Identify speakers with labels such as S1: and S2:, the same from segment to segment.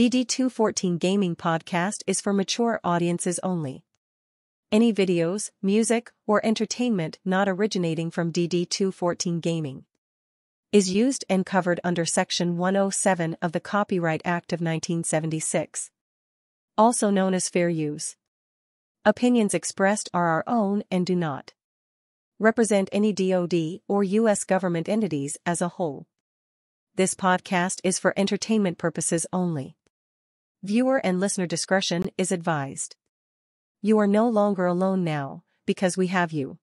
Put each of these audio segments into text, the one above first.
S1: DD214 Gaming Podcast is for mature audiences only. Any videos, music, or entertainment not originating from DD214 Gaming is used and covered under Section 107 of the Copyright Act of 1976, also known as fair use. Opinions expressed are our own and do not represent any DoD or U.S. government entities as a whole. This podcast is for entertainment purposes only. Viewer and listener discretion is advised. You are no longer alone now, because we have you.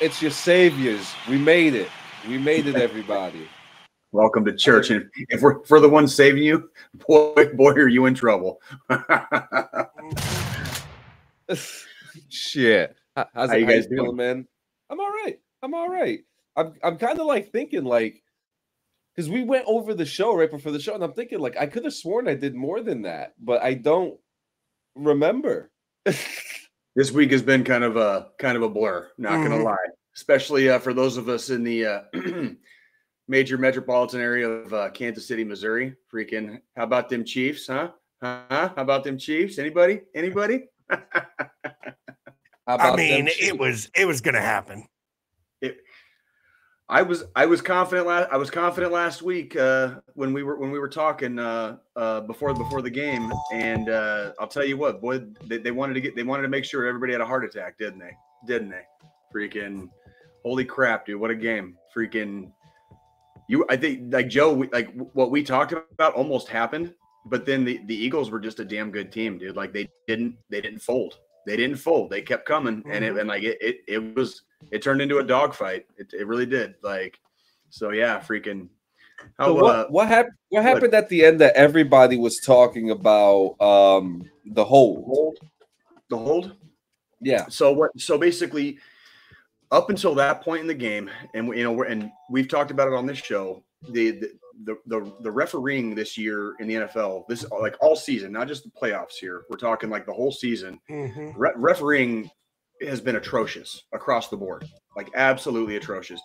S2: It's your saviors. We made it. We made it, everybody.
S3: Welcome to church. And if we're, if we're the ones saving you, boy, boy, are you in trouble.
S2: Shit. How's how you guys doing, man? I'm all right. I'm all right. I'm I'm kind of like thinking like because we went over the show right before the show, and I'm thinking like I could have sworn I did more than that, but I don't remember.
S3: this week has been kind of a kind of a blur. Not mm-hmm. gonna lie, especially uh, for those of us in the uh, major metropolitan area of uh, Kansas City, Missouri. Freaking, how about them Chiefs, huh? Huh? How about them Chiefs? Anybody? Anybody?
S4: I mean, it was it was gonna happen.
S3: I was I was confident last I was confident last week uh, when we were when we were talking uh, uh, before before the game, and uh, I'll tell you what, boy, they, they, wanted to get they wanted to make sure everybody had a heart attack, didn't they? Didn't they? Freaking, holy crap, dude! What a game! Freaking, you I think like Joe, we, like what we talked about almost happened, but then the the Eagles were just a damn good team, dude. Like they didn't they didn't fold they didn't fold. They kept coming, and it mm-hmm. and like it, it it was it turned into a dogfight. It it really did. Like so, yeah, freaking.
S2: How, so what, uh, what happened? What happened at the end that everybody was talking about? Um, the hold. hold.
S3: The hold.
S2: Yeah.
S3: So what? So basically, up until that point in the game, and we, you know, we're, and we've talked about it on this show. The, the the, the the refereeing this year in the NFL, this like all season, not just the playoffs here. We're talking like the whole season. Mm-hmm. Re- refereeing has been atrocious across the board, like absolutely atrocious.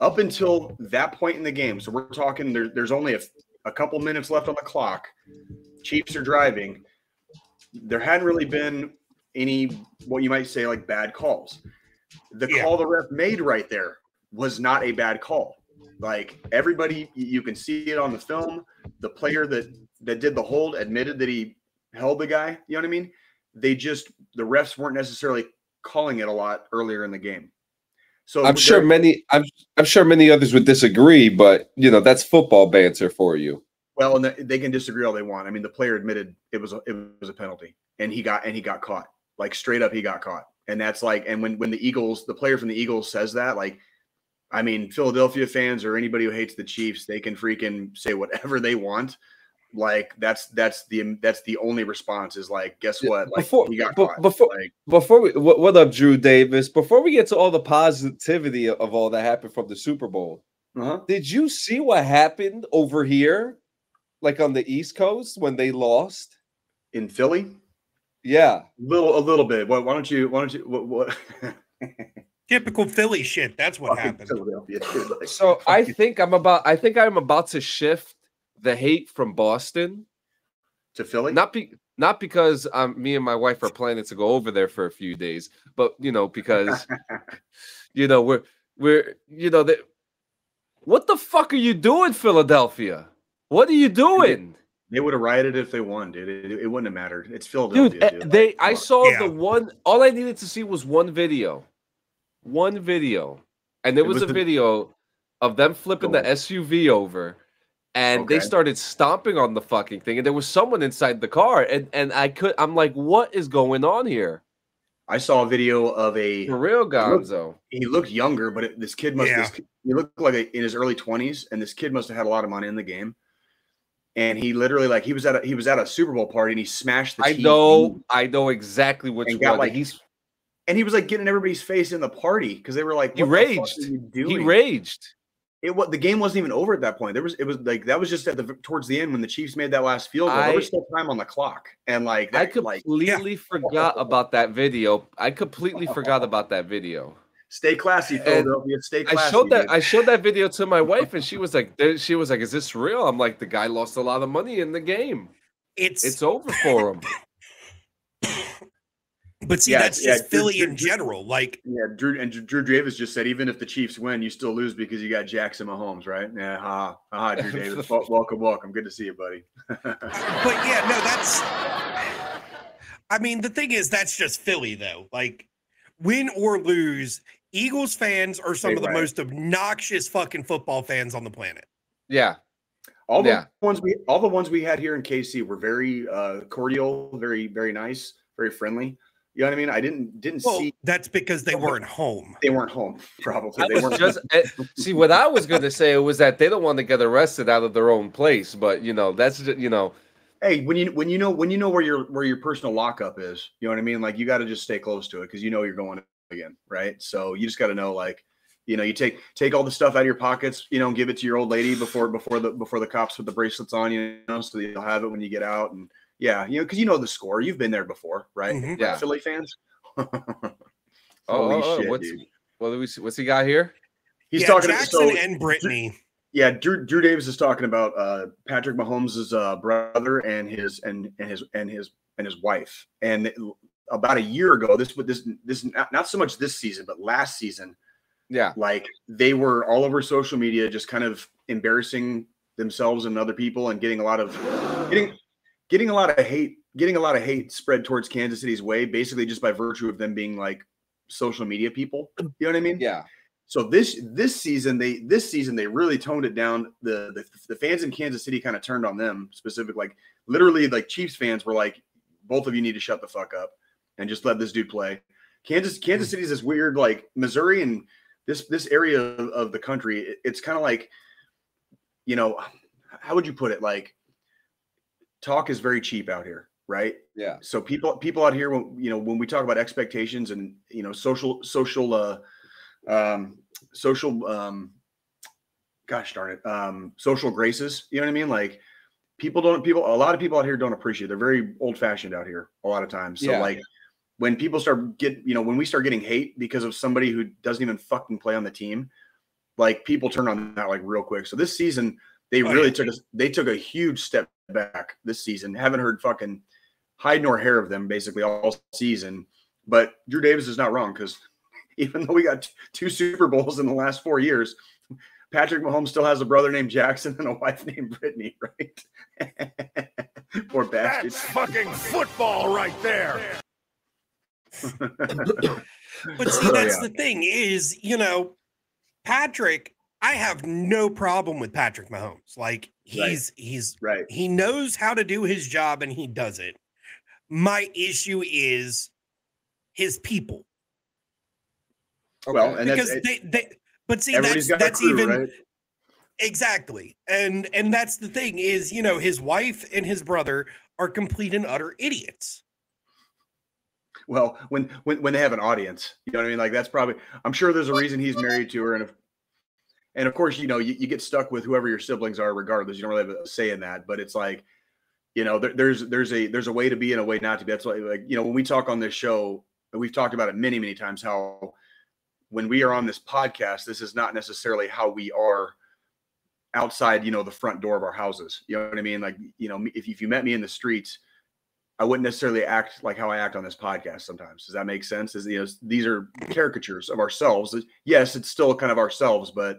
S3: Up until that point in the game, so we're talking there, there's only a, a couple minutes left on the clock. Chiefs are driving. There hadn't really been any what you might say like bad calls. The yeah. call the ref made right there was not a bad call. Like everybody, you can see it on the film. The player that that did the hold admitted that he held the guy. You know what I mean? They just the refs weren't necessarily calling it a lot earlier in the game.
S2: So I'm sure many I'm I'm sure many others would disagree, but you know that's football banter for you.
S3: Well, and they can disagree all they want. I mean, the player admitted it was a, it was a penalty, and he got and he got caught. Like straight up, he got caught, and that's like, and when when the Eagles, the player from the Eagles says that, like I mean, Philadelphia fans or anybody who hates the Chiefs, they can freaking say whatever they want. Like that's that's the that's the only response is like, guess what? Like
S2: before,
S3: he got
S2: be-
S3: caught.
S2: before-
S3: like,
S2: Before we, what, what up, Drew Davis? Before we get to all the positivity of all that happened from the Super Bowl,
S3: uh-huh.
S2: did you see what happened over here, like on the East Coast when they lost?
S3: in Philly,
S2: Yeah,
S3: little a little bit. Why, why don't you? Why don't you? What? what
S4: Typical Philly shit. That's what
S3: fucking
S4: happened.
S3: Philadelphia, like,
S2: So I think I'm about. I think I'm about to shift the hate from Boston.
S3: to Philly.
S2: Not be not because um me and my wife are planning to go over there for a few days, but you know because you know we're we're you know that. What the fuck are you doing, Philadelphia? What are you doing,
S3: They would have rioted if they won, dude. It, it wouldn't have mattered. It's
S2: dude?
S3: Philadelphia,
S2: eh,
S3: dude.
S2: They
S3: Like,
S2: I saw
S4: Yeah.
S2: the one. All I needed to see was one video, one video, and there
S3: It
S2: was,
S3: was
S2: a
S3: the-
S2: video of them flipping the
S3: Go on.
S2: SUV over. And they started stomping on the fucking thing, and there was someone inside the car, and and I could, I'm like, what is going on here?
S3: I saw a video of a.
S2: For real, Gonzo.
S3: He looked younger, but it, this kid must.
S4: Yeah.
S3: This, he looked like a, in his early twenties, and this kid must have had a lot of money in the game. And he literally, like, he was at a, he was at a Super Bowl party, and he smashed the.
S2: I
S3: TV,
S2: know, I know exactly which
S3: And
S2: one.
S3: got, like,
S2: he's
S3: and he was like getting everybody's face in the party because they were like,
S2: He
S3: "What the fuck
S2: raged.
S3: are you
S2: he raged.
S3: It what the game wasn't even over at that point. There was it was like that was just at the towards the end when the Chiefs made that last field goal. there was still time on the clock, and like
S2: I
S3: that, like
S2: completely forgot about that video. I completely forgot about that video.
S3: stay classy,
S2: And
S3: Philadelphia. Stay classy.
S2: I showed that
S3: dude.
S2: I showed that video to my wife, and she was like, she was like, "Is this real?" I'm like, "The guy lost a lot of money in the game.
S4: It's,
S2: It's over for him."
S4: but see,
S3: Yeah,
S4: that's
S3: yeah,
S4: just
S3: Drew-
S4: Philly in general. Like,
S3: Yeah, Drew and Drew- Drew Davis just said even if the Chiefs win, you still lose because you got Jackson Mahomes, right? Yeah, ha, ha, Drew Davis. Welcome, welcome. Good to see you, buddy.
S4: but yeah, no, that's. I mean, the thing is, that's just Philly, though. Like, win or lose, Eagles fans are some
S3: They
S4: of the
S3: rag.
S4: most obnoxious fucking football fans on the planet.
S2: Yeah,
S3: all the
S2: Yeah.
S3: ones we all the ones we had here in KC were very uh, cordial, very very nice, very friendly. You know what I mean? I didn't didn't
S4: Well,
S3: see
S4: that's because they weren't home.
S3: they weren't home. Probably
S2: I
S3: they
S2: was
S3: weren't.
S2: just eh, see what I was going to say was that they don't want to get arrested out of their own place, but you know that's just, you know
S3: hey, when you when you know when you know where your where your personal lockup is, you know what I mean? Like you got to just stay close to it because you know you're going again, right? So you just got to know like. You know, you take take all the stuff out of your pockets, you know, and give it to your old lady before before the before the cops put the bracelets on, you know, so that you'll have it when you get out. And yeah, you know, because you know the score. You've been there before, right?
S4: Mhm.
S2: Yeah.
S3: Philly fans.
S2: oh,
S3: Holy
S2: oh, oh,
S3: shit,
S2: what's
S3: dude.
S2: what we what's he got here?
S3: He's
S4: yeah,
S3: talking
S4: Jackson
S3: so
S4: and Brittany.
S3: yeah, Drew, Drew Davis is talking about uh, Patrick Mahomes' uh, brother and his and and his and his and his wife. And about a year ago, this would this this not, not so much this season, but last season,
S2: Yeah,
S3: like they were all over social media, just kind of embarrassing themselves and other people, and getting a lot of getting getting a lot of hate, getting a lot of hate spread towards Kansas City's way, basically just by virtue of them being like social media people. You know what I mean?
S2: yeah,
S3: So this this season they this season they really toned it down. The the, the fans in Kansas City kind of turned on them specific. Like literally, like Chiefs fans were like, both of you need to shut the fuck up and just let this dude play. Kansas Kansas mm. City is this weird like Missouri and this this area of, of the country. it- it's kind of like, you know, how would you put it? Like, talk is very cheap out here, right?
S2: yeah.
S3: so people people out here when you know when we talk about expectations and you know social social uh um social um gosh darn it um social graces you know what i mean like people don't people a lot of people out here don't appreciate they're very old fashioned out here a lot of times so
S2: Yeah.
S3: like when people start get you know when we start getting hate because of somebody who doesn't even fucking play on the team like people turn on that like real quick so this season they
S4: Oh,
S3: really
S4: yeah.
S3: took us they took a huge step back this season haven't heard fucking hide nor hair of them basically all season. But Drew Davis is not wrong because even though we got t- two Super Bowls in the last four years, Patrick Mahomes still has a brother named Jackson and a wife named Brittany, right? Poor bastard.
S4: That's fucking football right there. But see,
S3: Oh,
S4: that's
S3: yeah.
S4: the thing is, you know, Patrick, I have no problem with Patrick Mahomes. Like he's he's
S3: right.
S4: he knows how to do his job and he does it. My issue is his people
S3: Well,
S2: Okay.
S3: and that's
S4: because they they But see, that's that's crew, even right? exactly, and and that's the thing is, you know, his wife and his brother are complete and utter idiots.
S3: Well, when when when they have an audience, you know what I mean. Like that's probably. I'm sure there's a reason he's married to her, and if, and of course, you know, you, you get stuck with whoever your siblings are, regardless. You don't really have a say in that, but it's like, you know, there, there's there's a there's a way to be and a way not to be. That's like, like you know, when we talk on this show, we've talked about it many many times. How when we are on this podcast, this is not necessarily how we are outside, you know, the front door of our houses. You know what I mean? Like, you know, if, if you met me in the streets, I wouldn't necessarily act like how I act on this podcast sometimes. Does that make sense? Is you know, these are caricatures of ourselves. Yes, it's still kind of ourselves, but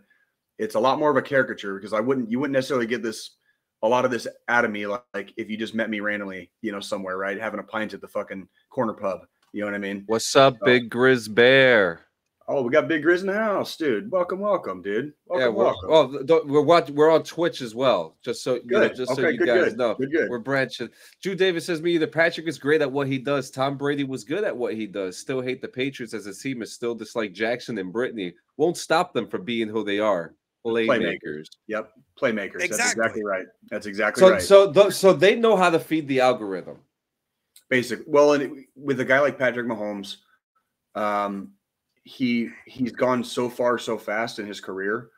S3: it's a lot more of a caricature because I wouldn't you wouldn't necessarily get this a lot of this out of me like, like if you just met me randomly, you know, somewhere, right? Having a pint at the fucking corner pub. You know what I mean?
S2: What's up, so, Big Grizz Bear?
S3: Oh, we got Big Grizz in the house, dude. Welcome, welcome, dude. Welcome, yeah, we're,
S2: welcome. Oh, we're watching. We're on Twitch as well. Just so you know, just okay, so you good, guys good. know, good, good. we're branching. Drew Davis says me either Patrick is great at what he does. Tom Brady was good at what he does. Still hate the Patriots as a team. Is still dislike Jackson and Brittany. Won't stop them from being who they are. Playmakers. playmakers.
S3: Yep, playmakers. Exactly. That's exactly right. That's exactly so, right.
S2: So, so they know how to feed the algorithm.
S3: Basic. Well, and with a guy like Patrick Mahomes, um, he he's gone so far so fast in his career.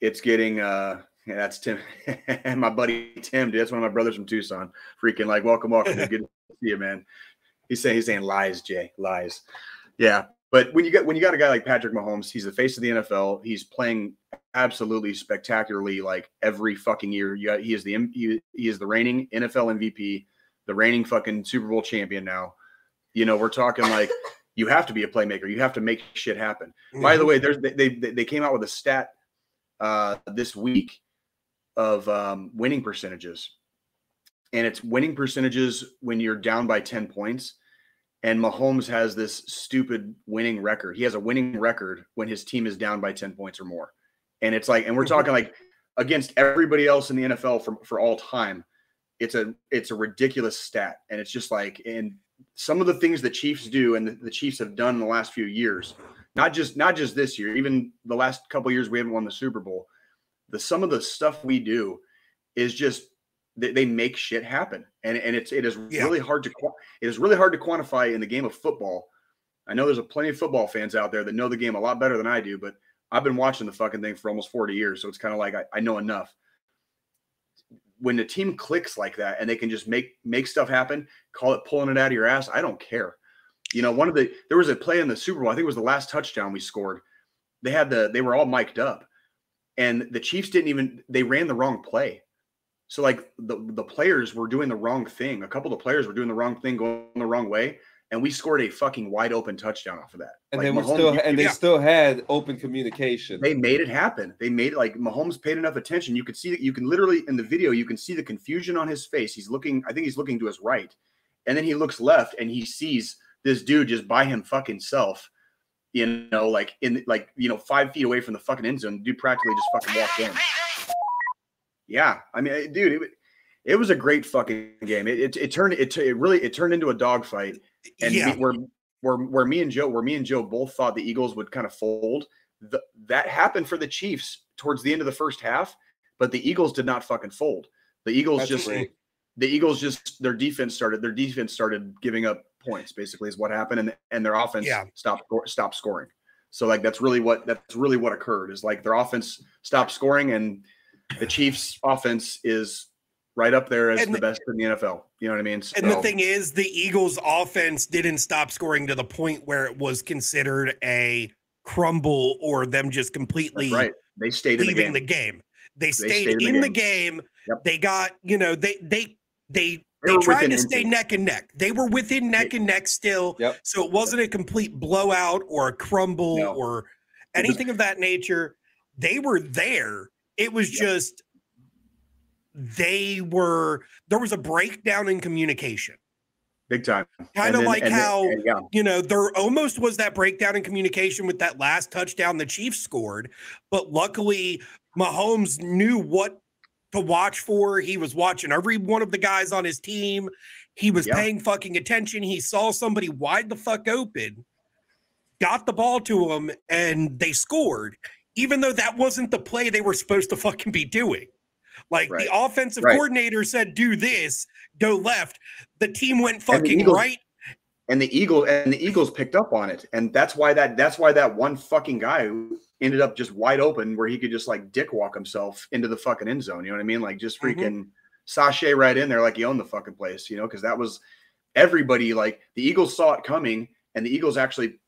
S3: It's getting uh yeah, that's Tim and my buddy Tim, dude. That's one of my brothers from Tucson. Freaking like welcome, welcome. Good to see you, man. He's saying he's saying lies, Jay. Lies. Yeah. But when you get when you got a guy like Patrick Mahomes, he's the face of the NFL. He's playing absolutely spectacularly like every fucking year. You got, he is the he, he is the reigning NFL MVP, the reigning fucking Super Bowl champion now. You know, we're talking like you have to be a playmaker. You have to make shit happen. Mm-hmm. By the mm-hmm. way, there's they, they, they came out with a stat uh, this week of um, winning percentages, and it's winning percentages when you're down by ten points. And Mahomes has this stupid winning record. He has a winning record when his team is down by ten points or more, and it's like, and we're talking like against everybody else in the NFL for for all time. It's a it's a ridiculous stat, and it's just like, and some of the things the Chiefs do and the, the, Chiefs have done in the last few years, not just not just this year, even the last couple years we haven't won the Super Bowl. The some of the stuff we do is just they, they make shit happen, and and it's it is yeah. really hard to it is really hard to quantify in the game of football. I know there's a plenty of football fans out there that know the game a lot better than I do, but I've been watching the fucking thing for almost 40 years, so it's kind of like I, I know enough when the team clicks like that and they can just make make stuff happen, call it pulling it out of your ass. I don't care. You know, one of the there was a play in the Super Bowl. I think it was the last touchdown we scored. They had the they were all mic'd up, and the Chiefs didn't even they ran the wrong play. So like the the players were doing the wrong thing. A couple of the players were doing the wrong thing, going the wrong way and we scored a fucking wide open touchdown off of that.
S2: And like, Mahomes, still and they yeah. still had open communication.
S3: They made it happen. They made it like Mahomes paid enough attention. You could see that you can literally in the video you can see the confusion on his face. He's looking. I think he's looking to his right, and then he looks left and he sees this dude just by him fucking self. You know, like in like you know five feet away from the fucking end zone. dude practically just fucking walked in. Yeah, I mean, dude, it, it was a great fucking game. It, it, it turned it, it really it turned into a dogfight and yeah. where where where me and Joe where me and Joe both thought the Eagles would kind of fold. The, that happened for the Chiefs towards the end of the first half, but the Eagles did not fucking fold. The Eagles That's just great. the Eagles just their defense started their defense started giving up points basically is what happened and and their offense yeah. stopped stopped scoring. So like that's really what that's really what occurred is like their offense stopped scoring and the Chiefs offense is right up there as and the best in the NFL. You know what I mean?
S4: So, and the thing is, the Eagles' offense didn't stop scoring to the point where it was considered a crumble or them just completely
S3: right. They stayed leaving
S4: the game. the game. They stayed, they stayed in, in, the game. game. Yep. They got you know they they they. They, they tried to stay neck and neck. They were within neck and neck still. Yep. So it wasn't a complete blowout or a crumble no. or anything of that nature. They were there. It was yep. just they were there was a breakdown in communication
S3: big time
S4: kind of like how then, yeah. you know there almost was that breakdown in communication with that last touchdown the chiefs scored but luckily mahomes knew what to watch for he was watching every one of the guys on his team he was yeah. paying fucking attention he saw somebody wide the fuck open got the ball to him and they scored even though that wasn't the play they were supposed to fucking be doing. Like right. the offensive right. coordinator said, do this, go left. The team went fucking Eagles, right.
S3: And the Eagle and the Eagles picked up on it. And that's why that that's why that one fucking guy ended up just wide open where he could just like dick walk himself into the fucking end zone. You know what I mean? Like just mm-hmm. freaking mm-hmm. sashay right in there like he owned the fucking place, you know, because that was everybody like the Eagles saw it coming and the Eagles actually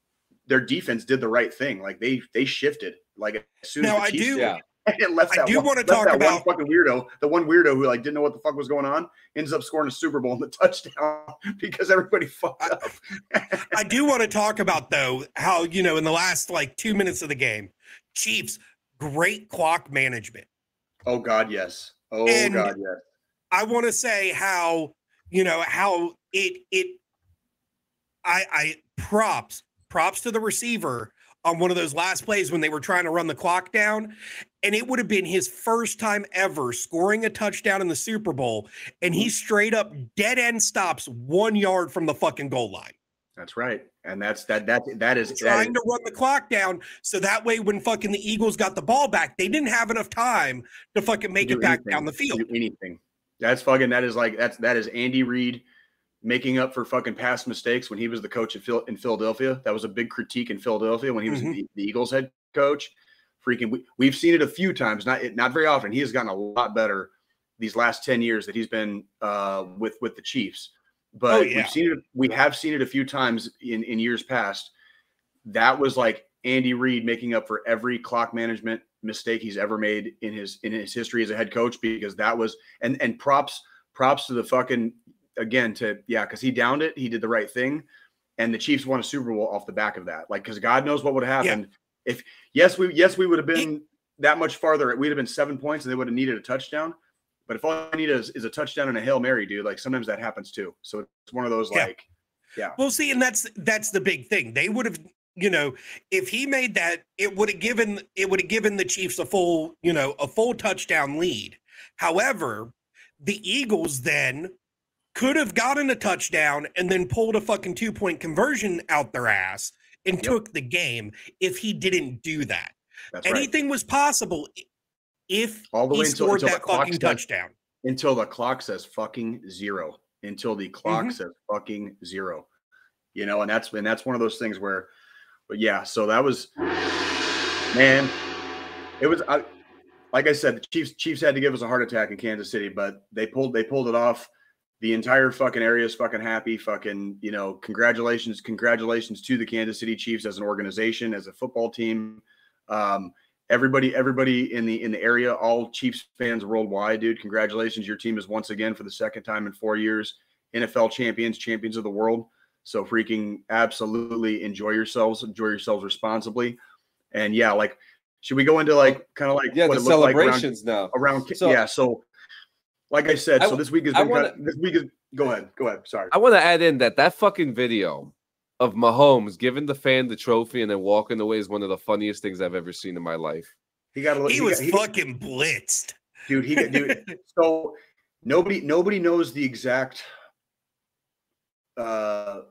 S3: their defense did the right thing. Like they they shifted like as soon
S4: now,
S3: as
S4: the Chiefs I do.
S3: Yeah. And left I
S4: do want to talk about
S3: one fucking weirdo, the one weirdo who like didn't know what the fuck was going on, ends up scoring a Super Bowl in the touchdown because everybody fucked up.
S4: I do want to talk about though how you know in the last like two minutes of the game, Chiefs great clock management.
S3: Oh God, yes. Oh and God, yes.
S4: I want to say how you know how it it. I I props props to the receiver on one of those last plays when they were trying to run the clock down. And it would have been his first time ever scoring a touchdown in the Super Bowl. And he straight up dead end stops one yard from the fucking goal line.
S3: That's right. And that's that that that is
S4: trying
S3: that
S4: is, to run the clock down. So that way when fucking the Eagles got the ball back, they didn't have enough time to fucking make it back
S3: anything,
S4: down the field.
S3: anything. That's fucking that is like that's that is Andy Reid making up for fucking past mistakes when he was the coach in, Phil- in Philadelphia. That was a big critique in Philadelphia when he was mm-hmm. the, the, Eagles head coach. Freaking, we, we've seen it a few times, not not very often. He has gotten a lot better these last ten years that he's been uh, with with the Chiefs. But oh, yeah. we've seen it. We have seen it a few times in in years past. That was like Andy Reid making up for every clock management mistake he's ever made in his in his history as a head coach because that was and and props props to the fucking again to yeah, because he downed it, he did the right thing, and the Chiefs won a Super Bowl off the back of that. Like because God knows what would have happened yeah. If yes we yes we would have been that much farther. We'd have been seven points, and they would have needed a touchdown. But if all I need is, is a touchdown and a hail mary, dude, like sometimes that happens too. So it's one of those yeah. like, yeah.
S4: Well, see, and that's that's the big thing. They would have, you know, if he made that, it would have given it would have given the Chiefs a full, you know, a full touchdown lead. However, the Eagles then could have gotten a touchdown and then pulled a fucking two point conversion out their ass and yep. took the game if he didn't do that. That's Anything right. was possible if all the way until, scored until that fucking says, touchdown.
S3: Until the clock says fucking zero. Until the clock mm-hmm. says fucking zero. You know, and that's and that's one of those things where, but yeah, so that was man, it was I, like I said, the Chiefs Chiefs had to give us a heart attack in Kansas City, but they pulled they pulled it off the entire fucking area is fucking happy. Fucking, you know, congratulations, congratulations to the Kansas City Chiefs as an organization, as a football team. Um, everybody, everybody in the in the area, all Chiefs fans worldwide, dude. Congratulations, your team is once again for the second time in four years NFL champions, champions of the world. So freaking absolutely enjoy yourselves, enjoy yourselves responsibly, and yeah, like should we go into like kind of like
S2: yeah the celebrations
S3: like
S2: around,
S3: now around so, yeah so like I said, I, so this week is wanna, this week is go ahead, go ahead. Sorry.
S2: I want to add in that that fucking video of Mahomes giving the fan the trophy and then walking away is one of the funniest things I've ever seen in my life.
S4: He got a, he, he was got, he fucking got, blitzed,
S3: dude. He dude. so nobody nobody knows the exact uh,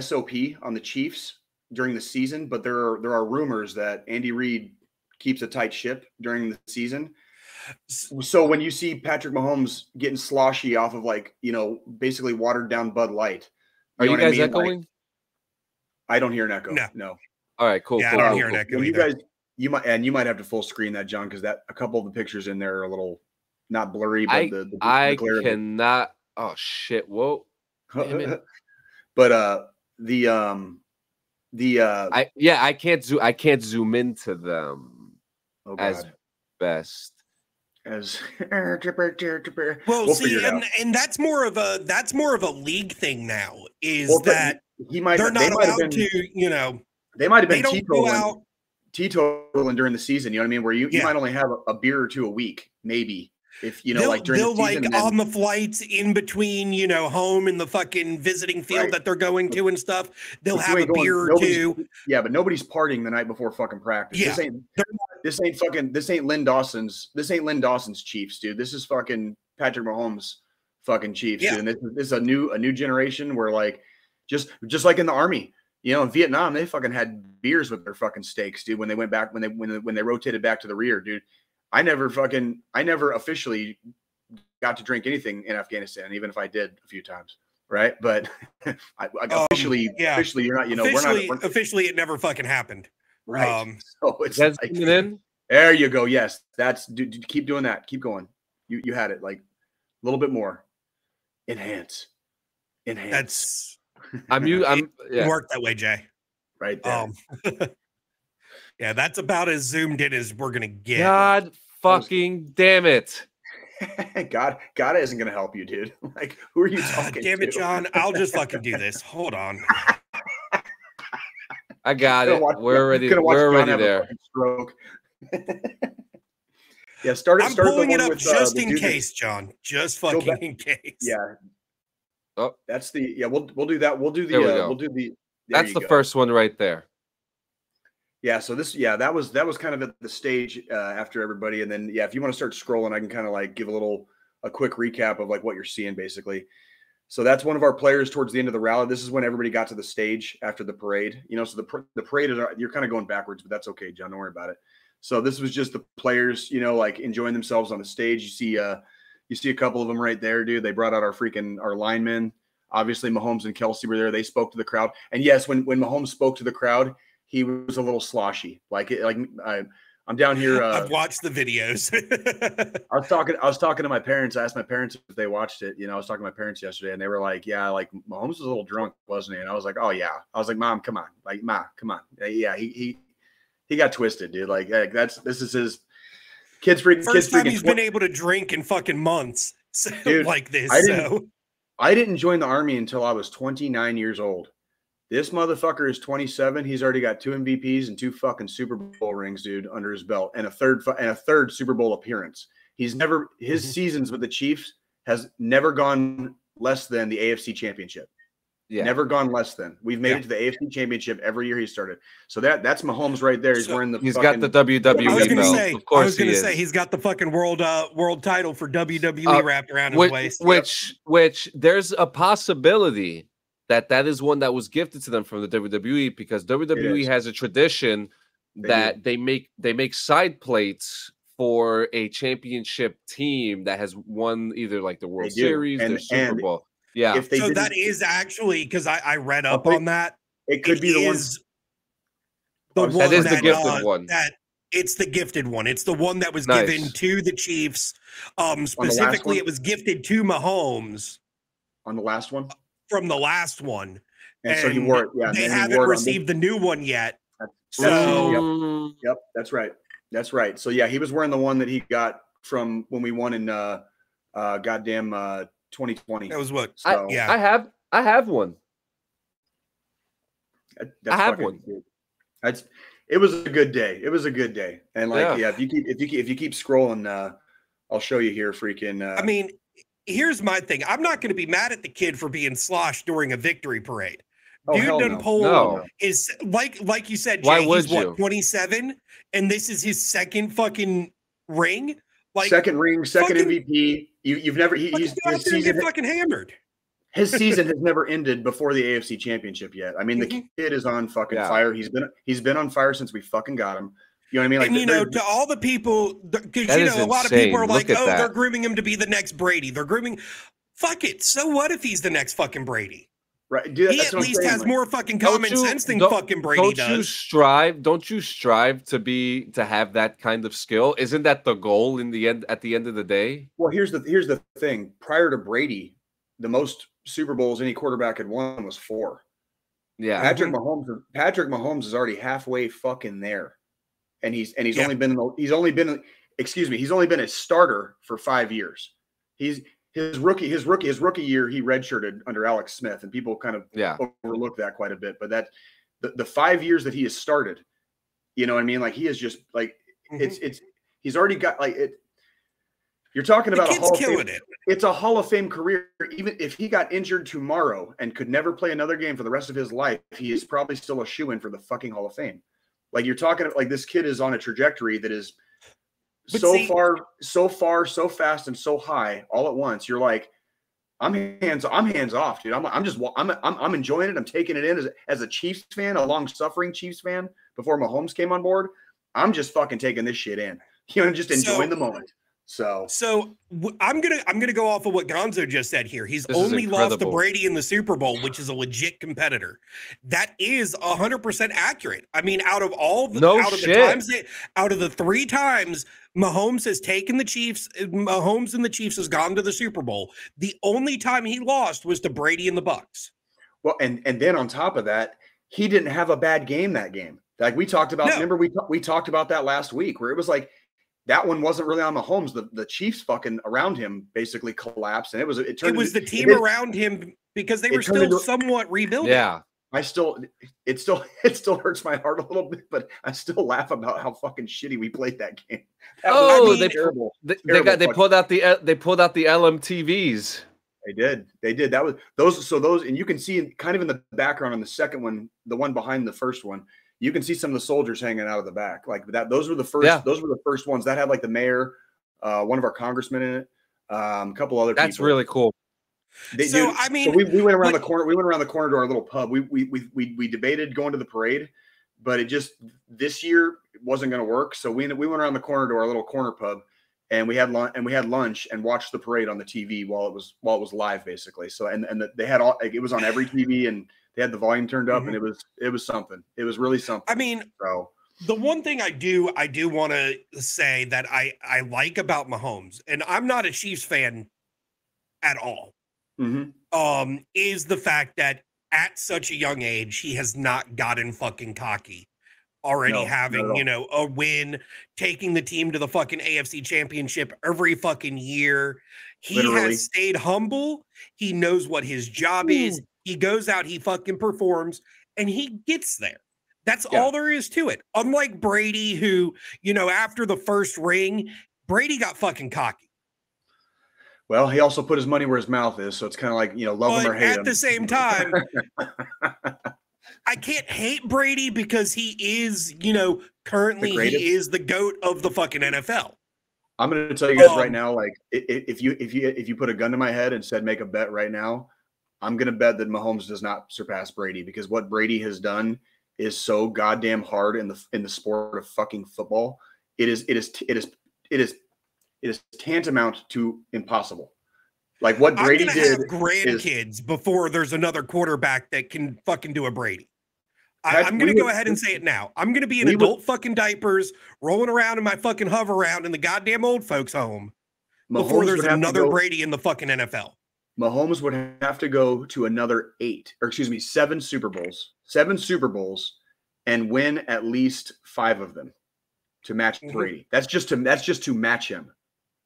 S3: SOP on the Chiefs during the season, but there are there are rumors that Andy Reid keeps a tight ship during the season so when you see Patrick Mahomes getting sloshy off of like you know basically watered down Bud Light,
S2: you are you guys I mean? echoing? Like,
S3: I don't hear an echo. No. no.
S2: All right, cool.
S4: Yeah,
S2: cool,
S4: I don't
S2: cool,
S4: hear an echo.
S3: you guys, you might and you might have to full screen that, John, because that a couple of the pictures in there are a little not blurry. But
S2: I,
S3: the, the,
S2: I the cannot. Oh shit! Whoa.
S3: but uh, the um, the uh,
S2: I yeah, I can't zoom. I can't zoom into them oh as best
S3: as
S4: well, we'll see, and, and that's more of a that's more of a league thing now. Is well, that he might they're not they allowed been, to, you know,
S3: they might have been teetotaling, teetotaling during the season. You know what I mean? Where you, yeah. you might only have a, a, beer or two a week, maybe. If you know,
S4: they'll,
S3: like during
S4: they'll
S3: the season,
S4: like then, on the flights in between, you know, home and the fucking visiting field right. that they're going to and stuff. They'll have a beer or two.
S3: Yeah, but nobody's partying the night before fucking practice. Yeah. This ain't, fucking this ain't Len Dawson's this ain't Len Dawson's Chiefs, dude. This is fucking Patrick Mahomes fucking Chiefs, yeah. dude. And this, this is a new a new generation where like just just like in the army, You know, in Vietnam, they fucking had beers with their fucking steaks, dude. When they went back, when they when they, when they rotated back to the rear, dude. I never fucking, I never officially got to drink anything in Afghanistan, even if I did a few times, right? But I, um, officially, um, yeah. officially, you're not. You know,
S4: officially,
S3: we're not.
S4: We're, officially, it never fucking happened.
S3: Right. Um, so it's like, in. There you go. Yes, that's. Do, do, keep doing that. Keep going. You you had it like a little bit more. Enhance. Enhance.
S4: That's.
S2: I'm you. I'm
S4: yeah. work that way, Jay.
S3: Right there. Um,
S4: yeah, that's about as zoomed in as we're gonna get.
S2: God fucking damn it.
S3: God, God isn't going to help you, dude. Like, who are you talking to?
S4: Damn it, to? John. I'll just fucking do this. Hold on.
S2: I got it. Watch, we're ready. We're already there.
S3: Stroke. yeah, start
S4: I'm
S3: start
S4: pulling it up with, uh, just uh, in case, John. Just fucking in case.
S3: Yeah. Oh, that's the yeah. We'll we'll do that. We'll do the. We uh, we'll do the.
S2: That's the
S3: go.
S2: first one right there.
S3: Yeah, so this yeah, that was that was kind of at the stage uh, after everybody, and then yeah, if you want to start scrolling, I can kind of like give a little a quick recap of like what you're seeing basically. So that's one of our players towards the end of the rally. This is when everybody got to the stage after the parade. You know, so the the parade is you're kind of going backwards, but that's okay, John. Don't worry about it. So this was just the players, you know, like enjoying themselves on the stage. You see, uh, you see a couple of them right there, dude. They brought out our freaking our linemen. Obviously, Mahomes and Kelsey were there. They spoke to the crowd, and yes, when when Mahomes spoke to the crowd, he was a little sloshy. Like like I, I'm down here. Uh,
S4: I've watched the videos.
S3: I was talking. I was talking to my parents. I asked my parents if they watched it. You know, I was talking to my parents yesterday, and they were like, "Yeah, like Mahomes was a little drunk, wasn't he?" And I was like, "Oh yeah." I was like, "Mom, come on, like, ma, come on." Yeah, he he he got twisted, dude. Like, like that's this is his kids freaking.
S4: First
S3: kids
S4: time
S3: freaking
S4: he's tw- been able to drink in fucking months, so, dude, like this.
S3: I didn't.
S4: So.
S3: I didn't join the army until I was 29 years old. This motherfucker is 27. He's already got two MVPs and two fucking Super Bowl rings, dude, under his belt, and a third and a third Super Bowl appearance. He's never his mm-hmm. seasons with the Chiefs has never gone less than the AFC Championship. Yeah. Never gone less than. We've made yeah. it to the AFC Championship every year he started. So that that's Mahomes right there. He's so, wearing the.
S2: He's
S3: fucking,
S2: got the WWE belt.
S4: Say,
S2: of course, I
S4: was going to say he's got the fucking world uh world title for WWE uh, wrapped around his
S2: which,
S4: waist.
S2: Which which there's a possibility that that is one that was gifted to them from the WWE because WWE has a tradition they that do. they make they make side plates for a championship team that has won either like the World Series and, or Super Bowl. Yeah.
S4: If they so that is actually because I, I read up on that.
S3: It could it be the one.
S4: The one
S2: that is the gifted uh, one.
S4: That it's the gifted one. It's the one that was nice. given to the Chiefs. Um, specifically, it was gifted to Mahomes.
S3: On the last one
S4: from the last one.
S3: And, and so he wore it. Yeah,
S4: they haven't received the new one yet.
S3: so yep. yep, that's right. That's right. So yeah, he was wearing the one that he got from when we won in uh uh goddamn uh 2020.
S4: That was what?
S2: So, I, yeah, I have I have one.
S3: That, I have one. Good. That's it was a good day. It was a good day. And like yeah, yeah if you keep if you keep, if you keep scrolling uh I'll show you here freaking uh,
S4: I mean here's my thing. I'm not going to be mad at the kid for being sloshed during a victory parade. Oh, Dude done no. pull no. is like like you said, Jay, Why would he's you? what 27, and this is his second fucking ring. Like
S3: second ring, second fucking, MVP. You, you've never he, he's
S4: his season, get fucking hammered.
S3: His season has never ended before the AFC Championship yet. I mean, the mm-hmm. kid is on fucking yeah. fire. He's been he's been on fire since we fucking got him. You know what I mean?
S4: Like, and you know, to all the people, because you know, a lot of people are like, "Oh, that. they're grooming him to be the next Brady." They're grooming. Fuck it. So what if he's the next fucking Brady?
S3: Right. Dude,
S4: he at least has like, more fucking common you, sense than fucking Brady
S2: don't
S4: does.
S2: you strive? Don't you strive to be to have that kind of skill? Isn't that the goal in the end? At the end of the day.
S3: Well, here's the here's the thing. Prior to Brady, the most Super Bowls any quarterback had won was four.
S2: Yeah.
S3: Patrick mm-hmm. Mahomes. Patrick Mahomes is already halfway fucking there and he's and he's yeah. only been he's only been excuse me he's only been a starter for five years. He's his rookie his rookie his rookie year he redshirted under Alex Smith and people kind of
S2: yeah
S3: overlook that quite a bit. But that the, the five years that he has started, you know what I mean? Like he is just like mm-hmm. it's it's he's already got like it. You're talking about a Hall of Fame. It. It's a Hall of Fame career. Even if he got injured tomorrow and could never play another game for the rest of his life, he is probably still a shoe in for the fucking Hall of Fame. Like you're talking like this kid is on a trajectory that is but so see, far, so far, so fast, and so high all at once. You're like, I'm hands I'm hands off, dude. I'm I'm just I'm I'm, I'm enjoying it. I'm taking it in as as a Chiefs fan, a long suffering Chiefs fan before Mahomes came on board. I'm just fucking taking this shit in. You know, just enjoying so, the moment. So,
S4: so I'm gonna I'm gonna go off of what Gonzo just said here. He's only lost to Brady in the Super Bowl, which is a legit competitor. That is hundred percent accurate. I mean, out of all the
S2: no
S4: out
S2: shit.
S4: of the times that, out of the three times Mahomes has taken the Chiefs, Mahomes and the Chiefs has gone to the Super Bowl. The only time he lost was to Brady and the Bucks.
S3: Well, and and then on top of that, he didn't have a bad game that game. Like we talked about. No. Remember we we talked about that last week, where it was like that one wasn't really on Mahomes. The the Chiefs fucking around him basically collapsed, and it was it turned.
S4: It was into, the team it, around him because they were still into, somewhat rebuilding.
S2: Yeah,
S3: I still it still it still hurts my heart a little bit, but I still laugh about how fucking shitty we played that game. That
S2: oh, I mean, they, terrible, they, terrible they got they pulled out the they pulled out the LMTVs.
S3: They did. They did. That was those. So those, and you can see kind of in the background on the second one, the one behind the first one you can see some of the soldiers hanging out of the back like that. Those were the first. Yeah. Those were the first ones that had like the mayor, uh, one of our congressmen in it, um, a couple other.
S2: That's
S3: people.
S2: really cool.
S4: They, so dude, I mean,
S3: so we, we went around the corner. We went around the corner to our little pub. We we we we, we debated going to the parade, but it just this year wasn't going to work. So we we went around the corner to our little corner pub, and we had lunch and we had lunch and watched the parade on the TV while it was while it was live basically. So and and the, they had all like, it was on every TV and they had the volume turned up, mm-hmm. and it was it was something. It was really something.
S4: I mean,
S3: so
S4: the one thing I do I do want to say that I I like about Mahomes, and I'm not a Chiefs fan at all,
S3: mm-hmm.
S4: um, is the fact that at such a young age he has not gotten fucking cocky. Already no, having, you know, a win, taking the team to the fucking AFC championship every fucking year. He Literally. has stayed humble. He knows what his job Ooh. is. He goes out, he fucking performs, and he gets there. That's yeah. all there is to it. Unlike Brady, who, you know, after the first ring, Brady got fucking cocky.
S3: Well, he also put his money where his mouth is. So it's kind of like, you know, love but him or hate
S4: at
S3: him.
S4: At the same time, I can't hate Brady because he is, you know, currently he is the goat of the fucking NFL.
S3: I'm going to tell you guys um, right now, like if you if you if you put a gun to my head and said make a bet right now, I'm going to bet that Mahomes does not surpass Brady because what Brady has done is so goddamn hard in the in the sport of fucking football. It is it is it is it is it is tantamount to impossible. Like what Brady did. Have
S4: grandkids is, before there's another quarterback that can fucking do a Brady. I, am going to go ahead and say it now. I'm going to be in adult would, fucking diapers, rolling around in my fucking Hoveround in the goddamn old folks' home Mahomes before there's another Brady in the fucking NFL.
S3: Mahomes would have to go to another eight, or excuse me, seven Super Bowls, seven Super Bowls, and win at least five of them to match mm-hmm. Brady. That's just to that's just to match him,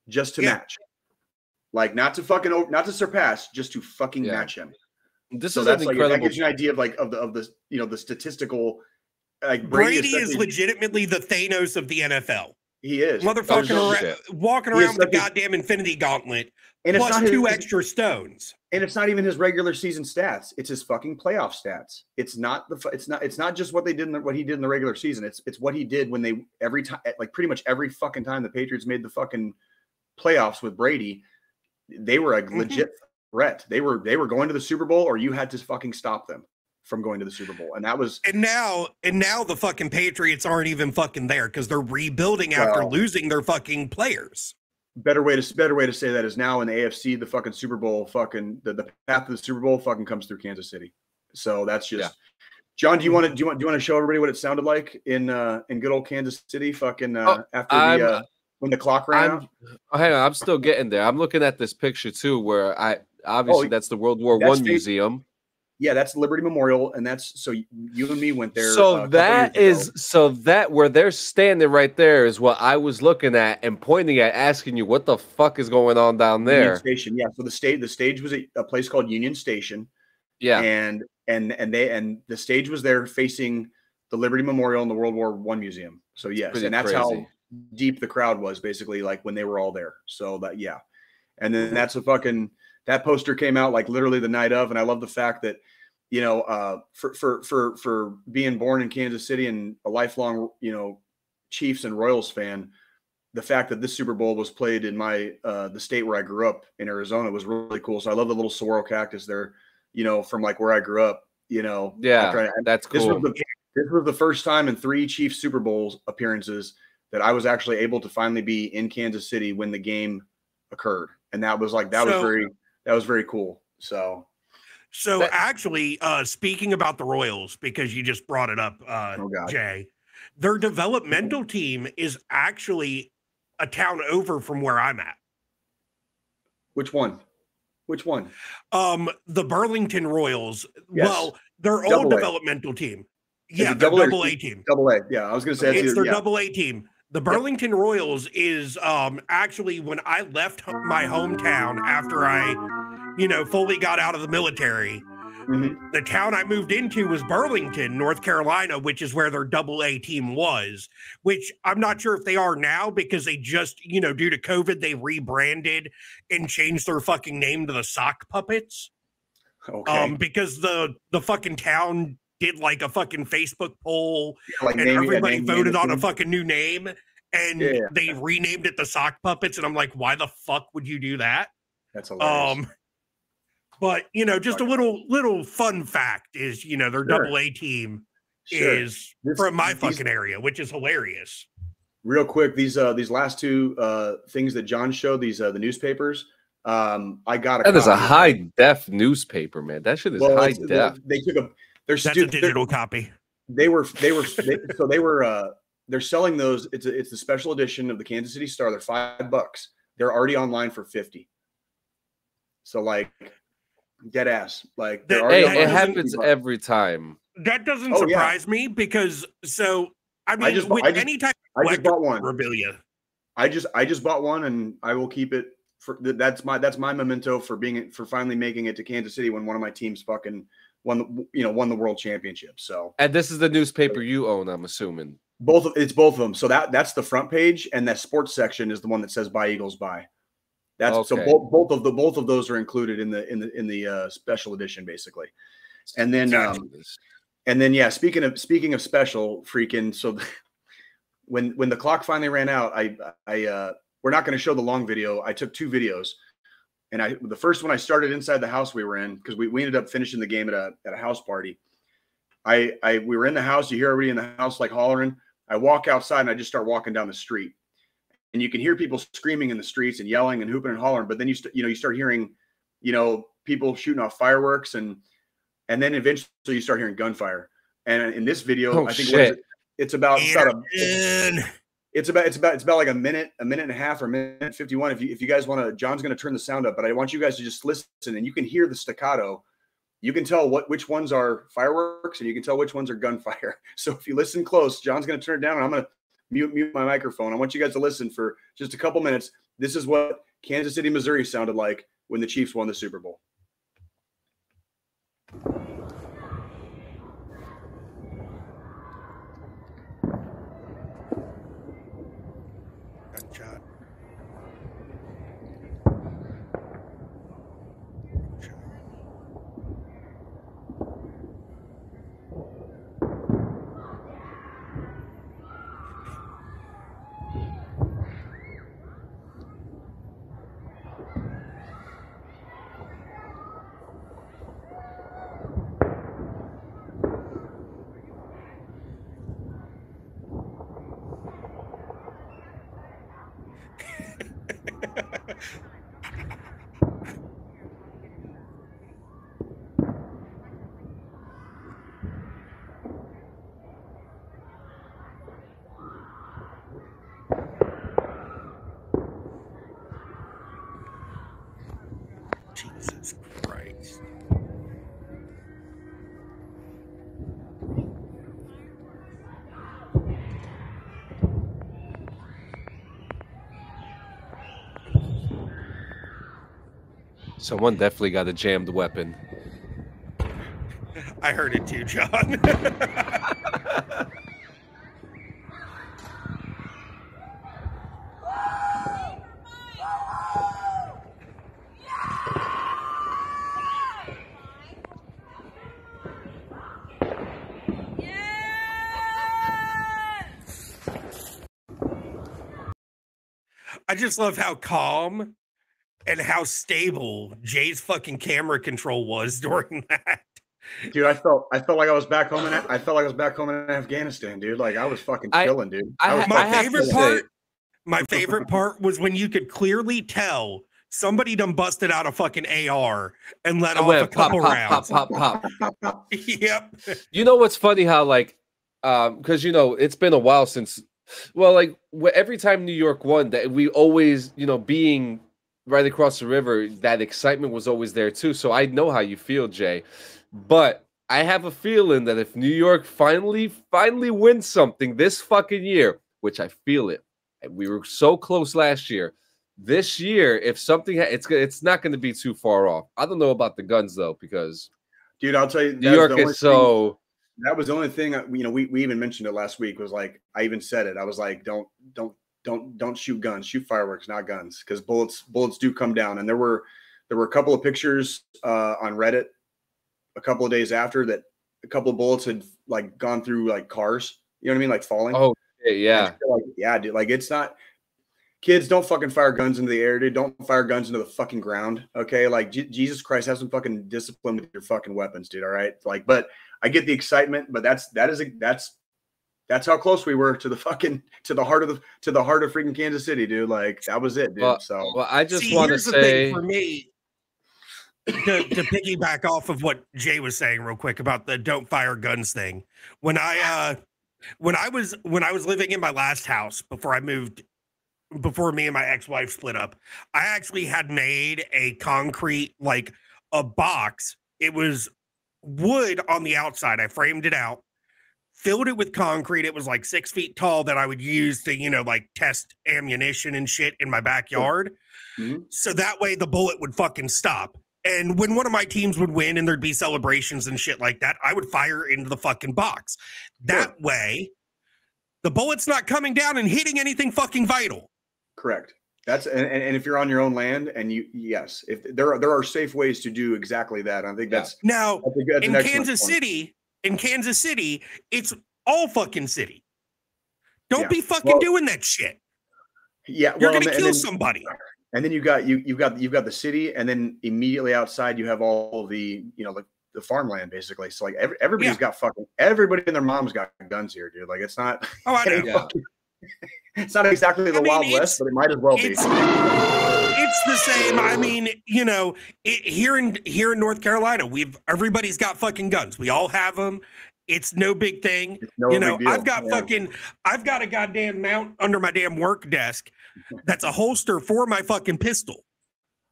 S3: just to yeah. match, like not to fucking not to surpass, just to fucking yeah. match him.
S2: This so is that's
S3: like
S2: that
S3: gives you an idea of like of the of the you know the statistical like
S4: Brady, Brady is, is legitimately the Thanos of the NFL.
S3: He is
S4: motherfucking around, walking around with a goddamn Infinity Gauntlet, and plus it's not two his, extra stones.
S3: And it's not even his regular season stats; it's his fucking playoff stats. It's not the it's not it's not just what they did in the, what he did in the regular season. It's it's what he did when they every time like pretty much every fucking time the Patriots made the fucking playoffs with Brady, they were a mm-hmm. legit threat. They were they were going to the Super Bowl, or you had to fucking stop them from going to the Super Bowl. And that was
S4: and now and now the fucking Patriots aren't even fucking there because they're rebuilding after losing their fucking players.
S3: Better way to better way to say that is now in the AFC, the fucking Super Bowl fucking the, the path to the Super Bowl fucking comes through Kansas City. So that's just yeah. John, do you want to do you want do you want to show everybody what it sounded like in uh in good old Kansas City fucking uh oh, after I'm, the uh when the clock ran
S2: I'm, oh, hang on, I'm still getting there. I'm looking at this picture too where I obviously oh, that's the World War One museum.
S3: Yeah, that's Liberty Memorial, and that's so you and me went there.
S2: So uh, that is so that where they're standing right there is what I was looking at and pointing at, asking you what the fuck is going on down there.
S3: Union Station, yeah. So the stage, the stage was a, a place called Union Station.
S2: Yeah,
S3: and and and they and the stage was there facing the Liberty Memorial and the World War One Museum. So yes, and that's crazy. how deep the crowd was basically like when they were all there. So that yeah, and then that's a fucking that poster came out like literally the night of, and I love the fact that you know uh, for for for for being born in Kansas City and a lifelong you know Chiefs and Royals fan, the fact that this Super Bowl was played in my uh, the state where I grew up in Arizona was really cool. So I love the little saguaro cactus there, you know, from like where I grew up. You know,
S2: yeah, that's cool.
S3: This was, the, this was the first time in three Chiefs Super Bowls appearances that I was actually able to finally be in Kansas City when the game occurred, and that was like that so, was very that was very cool. So
S4: so that, actually, uh, speaking about the Royals, because you just brought it up, uh, oh Jay, their developmental team is actually a town over from where I'm at.
S3: Which one? Which one?
S4: Um, the Burlington Royals. Yes. Well, their double old a. developmental team. Yeah, double, double A, team.
S3: Double A. Yeah, I was going to say
S4: it's their yeah. double A team. The Burlington yep. Royals is um actually when I left my hometown after I you know, fully got out of the military. Mm-hmm. The town I moved into was Burlington, North Carolina, which is where their double A team was, which I'm not sure if they are now because they just, you know, due to COVID, they rebranded and changed their fucking name to the Sock Puppets. Okay. Um, because the the fucking town did like a fucking Facebook poll yeah, like and everybody voted on a fucking new name and yeah. they renamed it the Sock Puppets. And I'm like, why the fuck would you do that?
S3: That's hilarious. Um,
S4: but you know, just a little little fun fact is you know their sure. double A team sure. is this, from my these, fucking area, which is hilarious.
S3: Real quick, these uh these last two uh things that John showed, these uh the newspapers. Um, I got a
S2: that is a high def newspaper, man. That shit is well, high def.
S3: They, they took a
S4: there's that's stu- a digital copy.
S3: They were they were they, so they were uh they're selling those. It's a, it's the special edition of the Kansas City Star. They're five bucks. They're already online for fifty. So like Dead ass. Like
S2: hey, it happens every time.
S4: That doesn't oh, surprise yeah. me because so I mean I just, with I just, any type
S3: of I just bought one.
S4: Memorabilia.
S3: I just I just bought one and I will keep it for that's my that's my memento for being for finally making it to Kansas City when one of my teams fucking won the you know won the world championship. So
S2: and this is the newspaper you own, I'm assuming.
S3: Both of it's both of them. So that that's the front page, and that sports section is the one that says "Buy Eagles Buy." That's okay. so both both of the both of those are included in the in the in the uh, special edition basically, and then um, and then yeah. Speaking of speaking of special, freaking so when when the clock finally ran out, I I uh, we're not going to show the long video. I took two videos, and I the first one I started inside the house we were in because we, we ended up finishing the game at a at a house party. I I we were in the house. You hear everybody in the house like hollering. I walk outside and I just start walking down the street and you can hear people screaming in the streets and yelling and hooping and hollering. But then you st- you know you start hearing, you know, people shooting off fireworks and and then eventually you start hearing gunfire. And in this video,
S2: oh,
S3: I think
S2: it,
S3: it's about, it's about a, it's about it's about it's about like a minute, a minute and a half, or a minute fifty one. If you if you guys want to, John's going to turn the sound up, but I want you guys to just listen and you can hear the staccato. You can tell what which ones are fireworks and you can tell which ones are gunfire. So if you listen close, John's going to turn it down, and I'm going to mute mute my microphone. I want you guys to listen for just a couple minutes. This is what Kansas City, Missouri sounded like when the Chiefs won the Super Bowl.
S2: Someone definitely got a jammed weapon.
S4: I heard it too, John. I just love how calm and how stable Jay's fucking camera control was during that.
S3: Dude, I felt I felt like I was back home in I felt like I was back home in Afghanistan, dude. Like I was fucking chilling, dude.
S4: I,
S3: was
S4: my favorite part. My favorite part was when you could clearly tell somebody done busted out a fucking AR and let I off a couple pop, rounds. Pop, pop, pop, pop.
S2: yep. You know what's funny? How like, um, because you know it's been a while since. Well, like every time New York won, that we always, you know, being right across the river, that excitement was always there too. So I know how you feel, Jay. But I have a feeling that if New York finally, finally wins something this fucking year, which I feel it, we were so close last year. This year, if something, it's it's not going to be too far off. I don't know about the guns though, because
S3: dude, I'll tell you,
S2: New York is so.
S3: Thing, that was the only thing uh, you know. We, we even mentioned it last week. Was like I even said it. I was like, don't don't don't don't shoot guns, shoot fireworks, not guns, because bullets bullets do come down. And there were there were a couple of pictures uh, on Reddit a couple of days after that. A couple of bullets had like gone through like cars. You know what I mean, like falling.
S2: Oh yeah,
S3: like, yeah, dude. Like it's not kids don't fucking fire guns into the air, dude. Don't fire guns into the fucking ground. Okay. Like J- Jesus Christ, have some fucking discipline with your fucking weapons, dude. All right. Like, but I get the excitement, but that's, that is, a, that's, that's how close we were to the fucking, to the heart of the, to the heart of freaking Kansas City, dude. Like that was it, dude.
S2: Well,
S3: so,
S2: well, I just want to say
S4: for me, to, to piggyback off of what Jay was saying real quick about the don't fire guns thing. When I, uh, when I was when I was living in my last house before I moved before me and my ex-wife split up, I actually had made a concrete like a box. It was wood on the outside. I framed it out, filled it with concrete. It was like six feet tall that I would use to, you know, like test ammunition and shit in my backyard. Mm-hmm. So that way the bullet would fucking stop. And when one of my teams would win and there'd be celebrations and shit like that, I would fire into the fucking box. That way, the bullet's not coming down and hitting anything fucking vital.
S3: Correct. That's and, and if you're on your own land and you yes, if there are there are safe ways to do exactly that. I think that's
S4: now that's in Kansas. City. In Kansas City, it's all fucking city. Don't yeah. be fucking well, doing that shit.
S3: Yeah,
S4: you're well, gonna kill then, somebody.
S3: And then you got you you've got you've got the city, and then immediately outside you have all the you know the, the farmland basically. So like every, everybody's yeah. got fucking everybody and their mom's got guns here, dude. Like it's not.
S4: Oh, I know.
S3: Fucking, it's not exactly the I mean, Wild West, but it might as well
S4: be. It's the same. I mean, you know, it, here in here in North Carolina, we've everybody's got fucking guns. We all have them. It's no big thing. No you know, I've got yeah. fucking, I've got a goddamn mount under my damn work desk. That's a holster for my fucking pistol.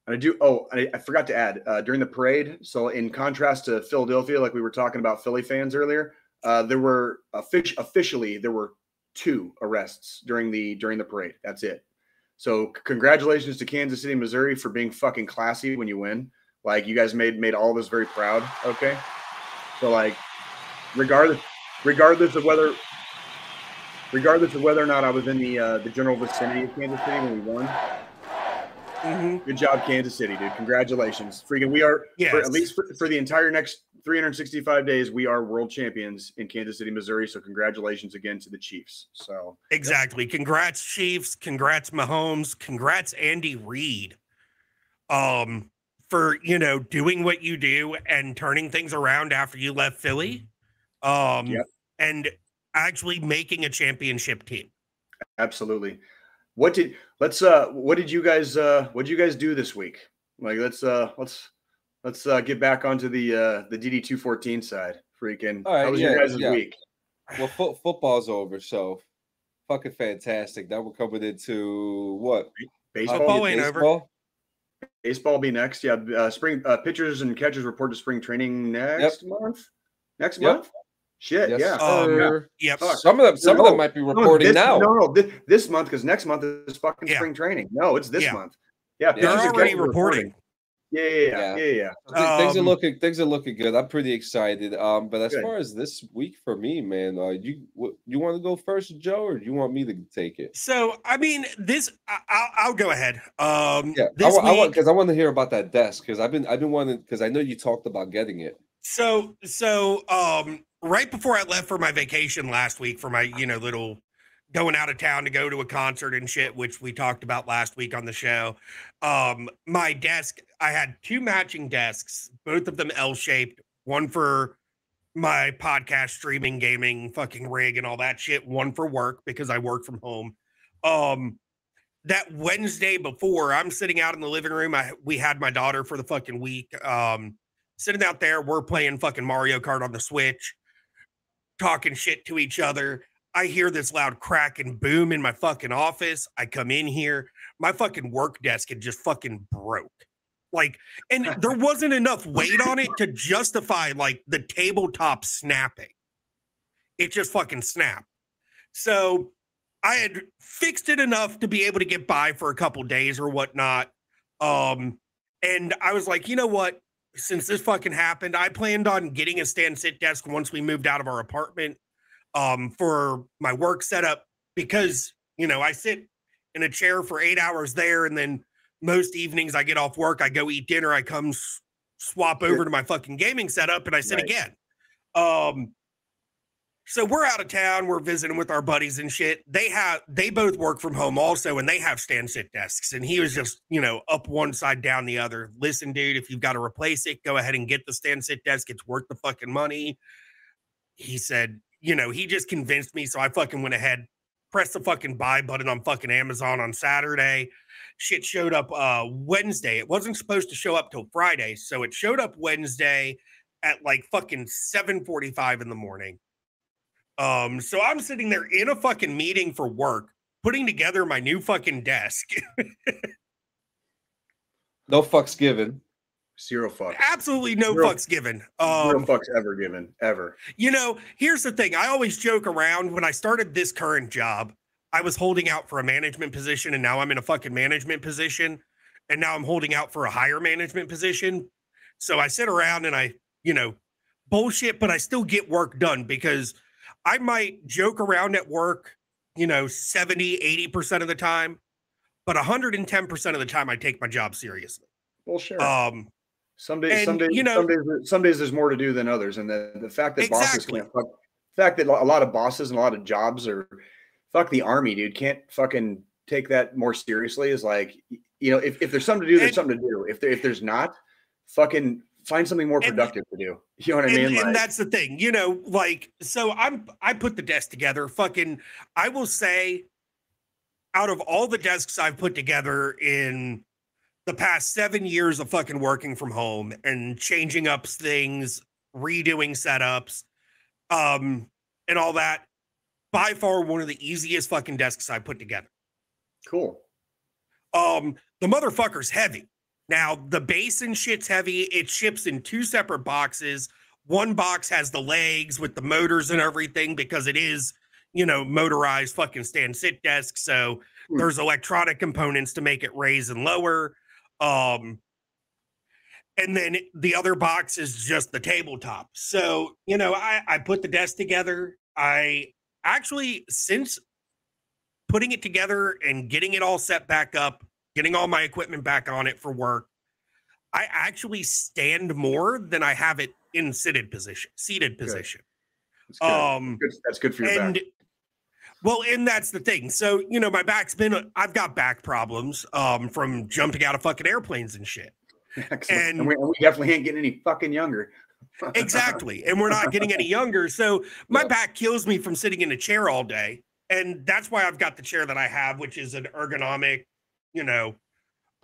S3: I do. Oh, I, I forgot to add uh, during the parade. So, in contrast to Philadelphia, like we were talking about Philly fans earlier, uh, there were officially there were two arrests during the during the parade. That's it. So congratulations to Kansas City, Missouri for being fucking classy when you win. Like you guys made made all of us very proud. Okay. So like regardless regardless of whether regardless of whether or not I was in the uh, the general vicinity of Kansas City when we won, Mm-hmm. Good job, Kansas City, dude. Congratulations. Freaking, we are, yes. for, at least for, for, the entire next 365 days, we are world champions in Kansas City, Missouri. So, congratulations again to the Chiefs. So,
S4: exactly. Congrats, Chiefs. Congrats, Mahomes. Congrats, Andy Reid. Um, for you know doing what you do and turning things around after you left Philly, um, yep. and actually making a championship team.
S3: Absolutely. What did let's uh what did you guys uh what did you guys do this week? Like let's uh let's let's uh get back onto the uh the DD two fourteen side. Freaking All right, how was yeah, your guys' yeah. week?
S2: Well fo- football's over, so fucking fantastic. Now we're coming into what?
S3: Baseball
S4: uh, ain't baseball? over.
S3: Baseball will be next. Yeah, uh, spring uh, pitchers and catchers report to spring training next yep. month. Next yep. month. Shit, yes, yeah.
S4: Um, yeah.
S2: Some of them, some no, of them might be reporting
S3: no, this,
S2: now.
S3: No, no, this, this month because next month is fucking yeah. spring training. No, it's this yeah. month. Yeah,
S4: they're already reporting.
S3: Yeah, yeah, yeah, yeah.
S2: yeah. things are um, looking things are looking good. I'm pretty excited. Um, but as good. far as this week for me, man, uh, you you want to go first, Joe, or do you want me to take it?
S4: So, I mean, this I, will go ahead. Um,
S2: yeah, I, week, I want because I want to hear about that desk because I've been I've been wanting because I know you talked about getting it.
S4: So, so um, right before I left for my vacation last week for my, you know, little going out of town to go to a concert and shit, which we talked about last week on the show. Um, my desk, I had two matching desks, both of them L shaped, one for my podcast streaming gaming fucking rig and all that shit one for work because i work from home um that wednesday before i'm sitting out in the living room i we had my daughter for the fucking week um sitting out there we're playing fucking mario kart on the switch talking shit to each other i hear this loud crack and boom in my fucking office i come in here my fucking work desk had just fucking broke like, and there wasn't enough weight on it to justify like the tabletop snapping. It just fucking snapped. So I had fixed it enough to be able to get by for a couple days or whatnot. Um, and I was like, you know what? Since this fucking happened, I planned on getting a stand sit desk once we moved out of our apartment um, for my work setup because, you know, I sit in a chair for eight hours there and then most evenings I get off work, I go eat dinner, I come s- swap over to my fucking gaming setup and I sit right. again. Um so we're out of town, we're visiting with our buddies and shit. They have they both work from home also and they have stand sit desks and he was just, you know, up one side down the other. Listen dude, if you've got to replace it, go ahead and get the stand sit desk. It's worth the fucking money. He said, you know, he just convinced me so I fucking went ahead pressed the fucking buy button on fucking Amazon on Saturday shit showed up uh Wednesday. It wasn't supposed to show up till Friday, so it showed up Wednesday at like fucking 7:45 in the morning. Um so I'm sitting there in a fucking meeting for work putting together my new fucking desk.
S2: no fucks given.
S3: Zero fucks.
S4: Absolutely no Zero, fucks given.
S3: Um, Zero fucks ever given, ever.
S4: You know, here's the thing. I always joke around when I started this current job. I was holding out for a management position and now I'm in a fucking management position and now I'm holding out for a higher management position. So I sit around and I, you know, bullshit, but I still get work done because I might joke around at work, you know, 70, 80% of the time, but 110% of the time I take my job seriously.
S3: Well, sure. Um, some days, and, some days, you know, some days, some days there's more to do than others. And the, the fact that exactly. bosses can't, the fact that a lot of bosses and a lot of jobs are fuck the army, dude. Can't fucking take that more seriously. Is like, you know, if, if there's something to do, there's and, something to do. If there, if there's not, fucking find something more productive and, to do. You know what I mean?
S4: And,
S3: like,
S4: and that's the thing, you know, like, so I'm, I put the desk together. Fucking, I will say, out of all the desks I've put together in the past seven years of fucking working from home and changing up things, redoing setups, um, and all that, by far one of the easiest fucking desks I put together.
S3: Cool.
S4: Um, the motherfucker's heavy. Now the base and shit's heavy. It ships in two separate boxes. One box has the legs with the motors and everything because it is, you know, motorized fucking stand sit desk. So hmm. there's electronic components to make it raise and lower. Um, and then the other box is just the tabletop. So, you know, I, I put the desk together. I actually, since putting it together and getting it all set back up, getting all my equipment back on it for work, I actually stand more than I have it in seated position, seated position.
S3: That's good. Um, good. That's good for your and, back.
S4: Well, and that's the thing. So, you know, my back's been, I've got back problems um, from jumping out of fucking airplanes and shit.
S3: Excellent. And, and we, we, definitely ain't getting any fucking younger
S4: exactly. And we're not getting any younger. So my yeah. back kills me from sitting in a chair all day. And that's why I've got the chair that I have, which is an ergonomic, you know,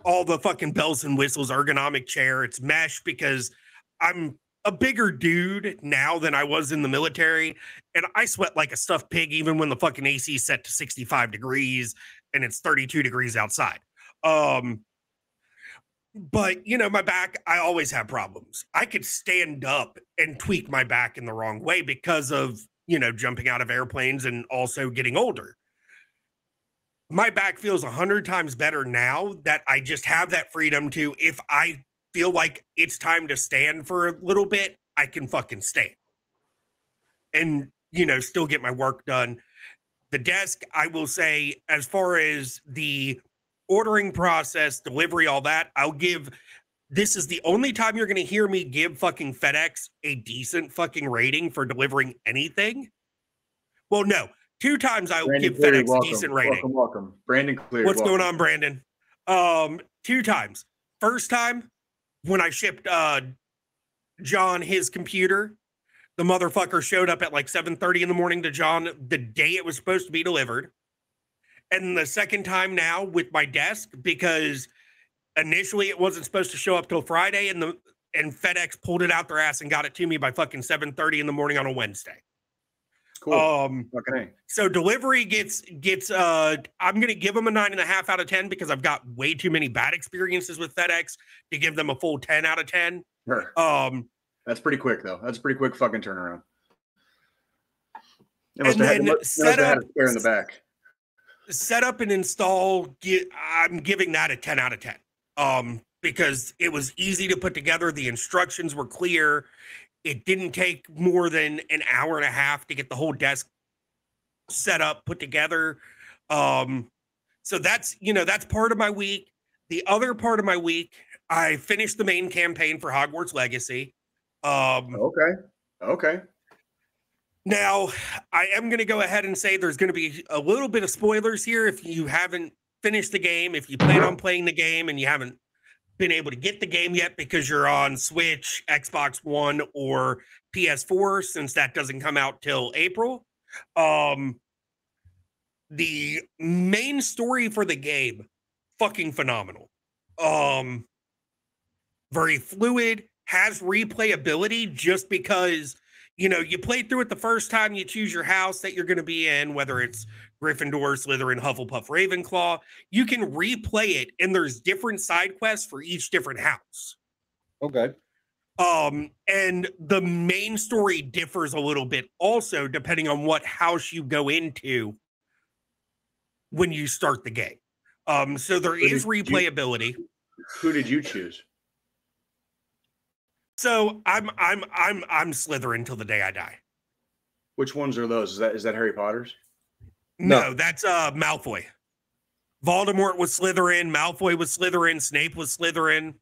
S4: all the fucking bells and whistles ergonomic chair. It's mesh because I'm a bigger dude now than I was in the military. And I sweat like a stuffed pig, even when the fucking AC is set to 65 degrees and it's 32 degrees outside. Um, but you know my back i always have problems i could stand up and tweak my back in the wrong way because of you know jumping out of airplanes and also getting older my back feels a hundred times better now that i just have that freedom to if i feel like it's time to stand for a little bit i can fucking stand and you know still get my work done the desk i will say as far as the ordering process, delivery, all that, I'll give this is the only time you're going to hear me give fucking FedEx a decent fucking rating for delivering anything. Well, no, two times I will give Cleary, FedEx welcome. a decent rating.
S3: Welcome, welcome, Brandon Cleary.
S4: What's
S3: welcome.
S4: going on, Brandon? Um, two times. First time when I shipped uh John his computer, the motherfucker showed up at like 7:30 in the morning to John the day it was supposed to be delivered. And the second time now with my desk because initially it wasn't supposed to show up till Friday and the and FedEx pulled it out their ass and got it to me by fucking 7:30 in the morning on a Wednesday.
S3: Cool. Um, okay.
S4: So delivery gets gets. Uh, I'm gonna give them a nine and a half out of ten because I've got way too many bad experiences with FedEx to give them a full ten out of ten.
S3: Sure. Um, that's pretty quick though. That's pretty quick fucking turnaround.
S4: It must and have then had, set up,
S3: spare in the back.
S4: Set up and install. Get, I'm giving that a ten out of ten. Um, because it was easy to put together. The instructions were clear. It didn't take more than an hour and a half to get the whole desk set up, put together. Um, so that's you know that's part of my week. The other part of my week, I finished the main campaign for Hogwarts Legacy. Um,
S3: okay, okay.
S4: Now, I am going to go ahead and say there's going to be a little bit of spoilers here if you haven't finished the game. If you plan on playing the game and you haven't been able to get the game yet because you're on Switch, Xbox One, or PS4, since that doesn't come out till April. Um, the main story for the game, fucking phenomenal. Um, very fluid, has replayability just because you know you play through it the first time you choose your house that you're going to be in, whether it's Gryffindor, Slytherin, Hufflepuff, Ravenclaw. You can replay it, and there's different side quests for each different house.
S2: Okay.
S4: Um, and the main story differs a little bit also depending on what house you go into when you start the game. Um, so there who is replayability.
S3: You, who did you choose?
S4: So I'm I'm I'm I'm Slytherin till the day I die.
S3: Which ones are those? Is that is that Harry Potter's?
S4: No, no that's uh Malfoy. Voldemort was Slytherin, Malfoy was Slytherin, Snape was Slytherin,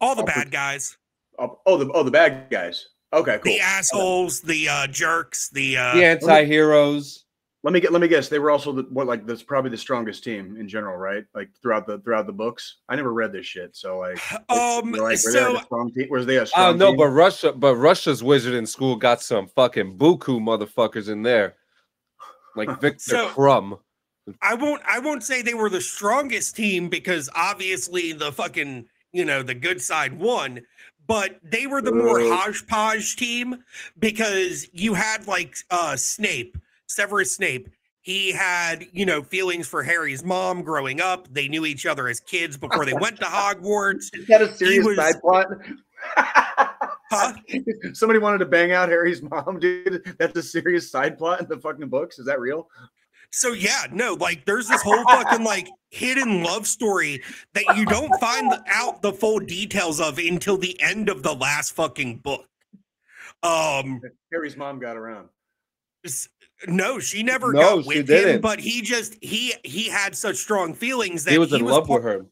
S4: all the bad guys.
S3: Oh, oh, the oh the bad guys. Okay, cool.
S4: The assholes, the uh jerks, the uh
S2: the anti-heroes.
S3: Let me get let me guess. They were also the what like that's probably the strongest team in general, right? Like throughout the throughout the books. I never read this shit, so like
S4: um like, were so
S3: they a strong team? Was they a
S2: strong? Oh no, team? but Russia but Russia's wizarding school got some fucking buku motherfuckers in there like Viktor so, Krum.
S4: I won't I won't say they were the strongest team because obviously the fucking you know the good side won, but they were the more hodgepodge team because you had like uh Snape, Severus Snape. He had, you know, feelings for Harry's mom growing up. They knew each other as kids before they went to Hogwarts.
S3: Is that a serious was, side plot? Huh? Somebody wanted to bang out Harry's mom, dude. That's a serious side plot in the fucking books. Is that real?
S4: So yeah, no, like there's this whole fucking like hidden love story that you don't find out the full details of until the end of the last fucking book. Um
S3: Harry's mom got around.
S4: No, she never no, got with him, but he just he he had such strong feelings that
S2: he was in he love was, with her.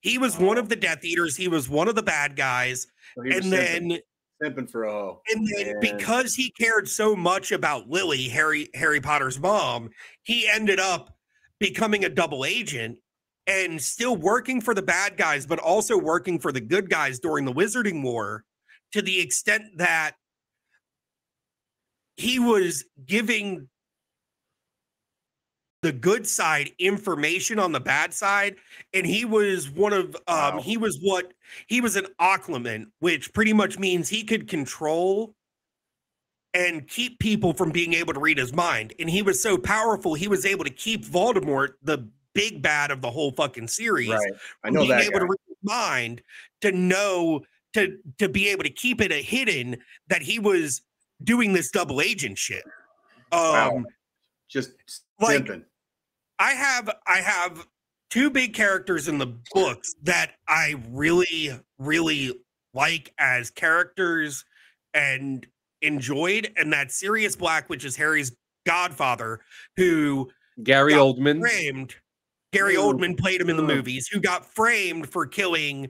S4: He was one of the Death Eaters. He was one of the bad guys, so and then
S3: simping for a
S4: And then and... because he cared so much about Lily, Harry Harry Potter's mom, he ended up becoming a double agent and still working for the bad guys, but also working for the good guys during the Wizarding War to the extent that he was giving the good side information on the bad side and he was one of um wow. he was what he was an Occlumens which pretty much means he could control and keep people from being able to read his mind and he was so powerful he was able to keep Voldemort the big bad of the whole fucking series
S3: right I know
S4: being
S3: that
S4: able guy. to read his mind to know to to be able to keep it a hidden that he was doing this double agent shit um wow.
S3: just like
S4: I have I have two big characters in the books that I really really like as characters and enjoyed, and that Sirius Black, which is Harry's godfather, who
S2: Gary Oldman
S4: framed. Gary Oldman played him in the movies, who got framed for killing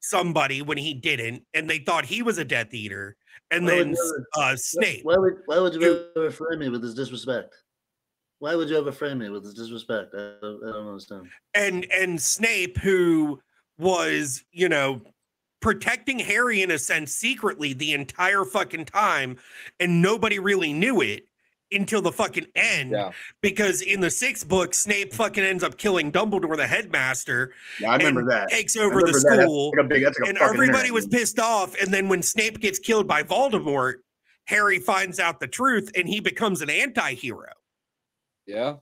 S4: somebody when he didn't, and they thought he was a Death Eater. And why then uh, Snape.
S5: Why would why would you ever frame me with this disrespect? Why would you ever frame me with disrespect? I, I don't understand.
S4: And and Snape, who was you know protecting Harry in a sense secretly the entire fucking time, and nobody really knew it until the fucking end. Yeah. Because in the sixth book, Snape fucking ends up killing Dumbledore, the headmaster.
S3: Yeah, I remember that.
S4: Takes over the school. Like big, like and everybody was pissed off. And then when Snape gets killed by Voldemort, Harry finds out the truth and he becomes an anti-hero.
S2: Yeah.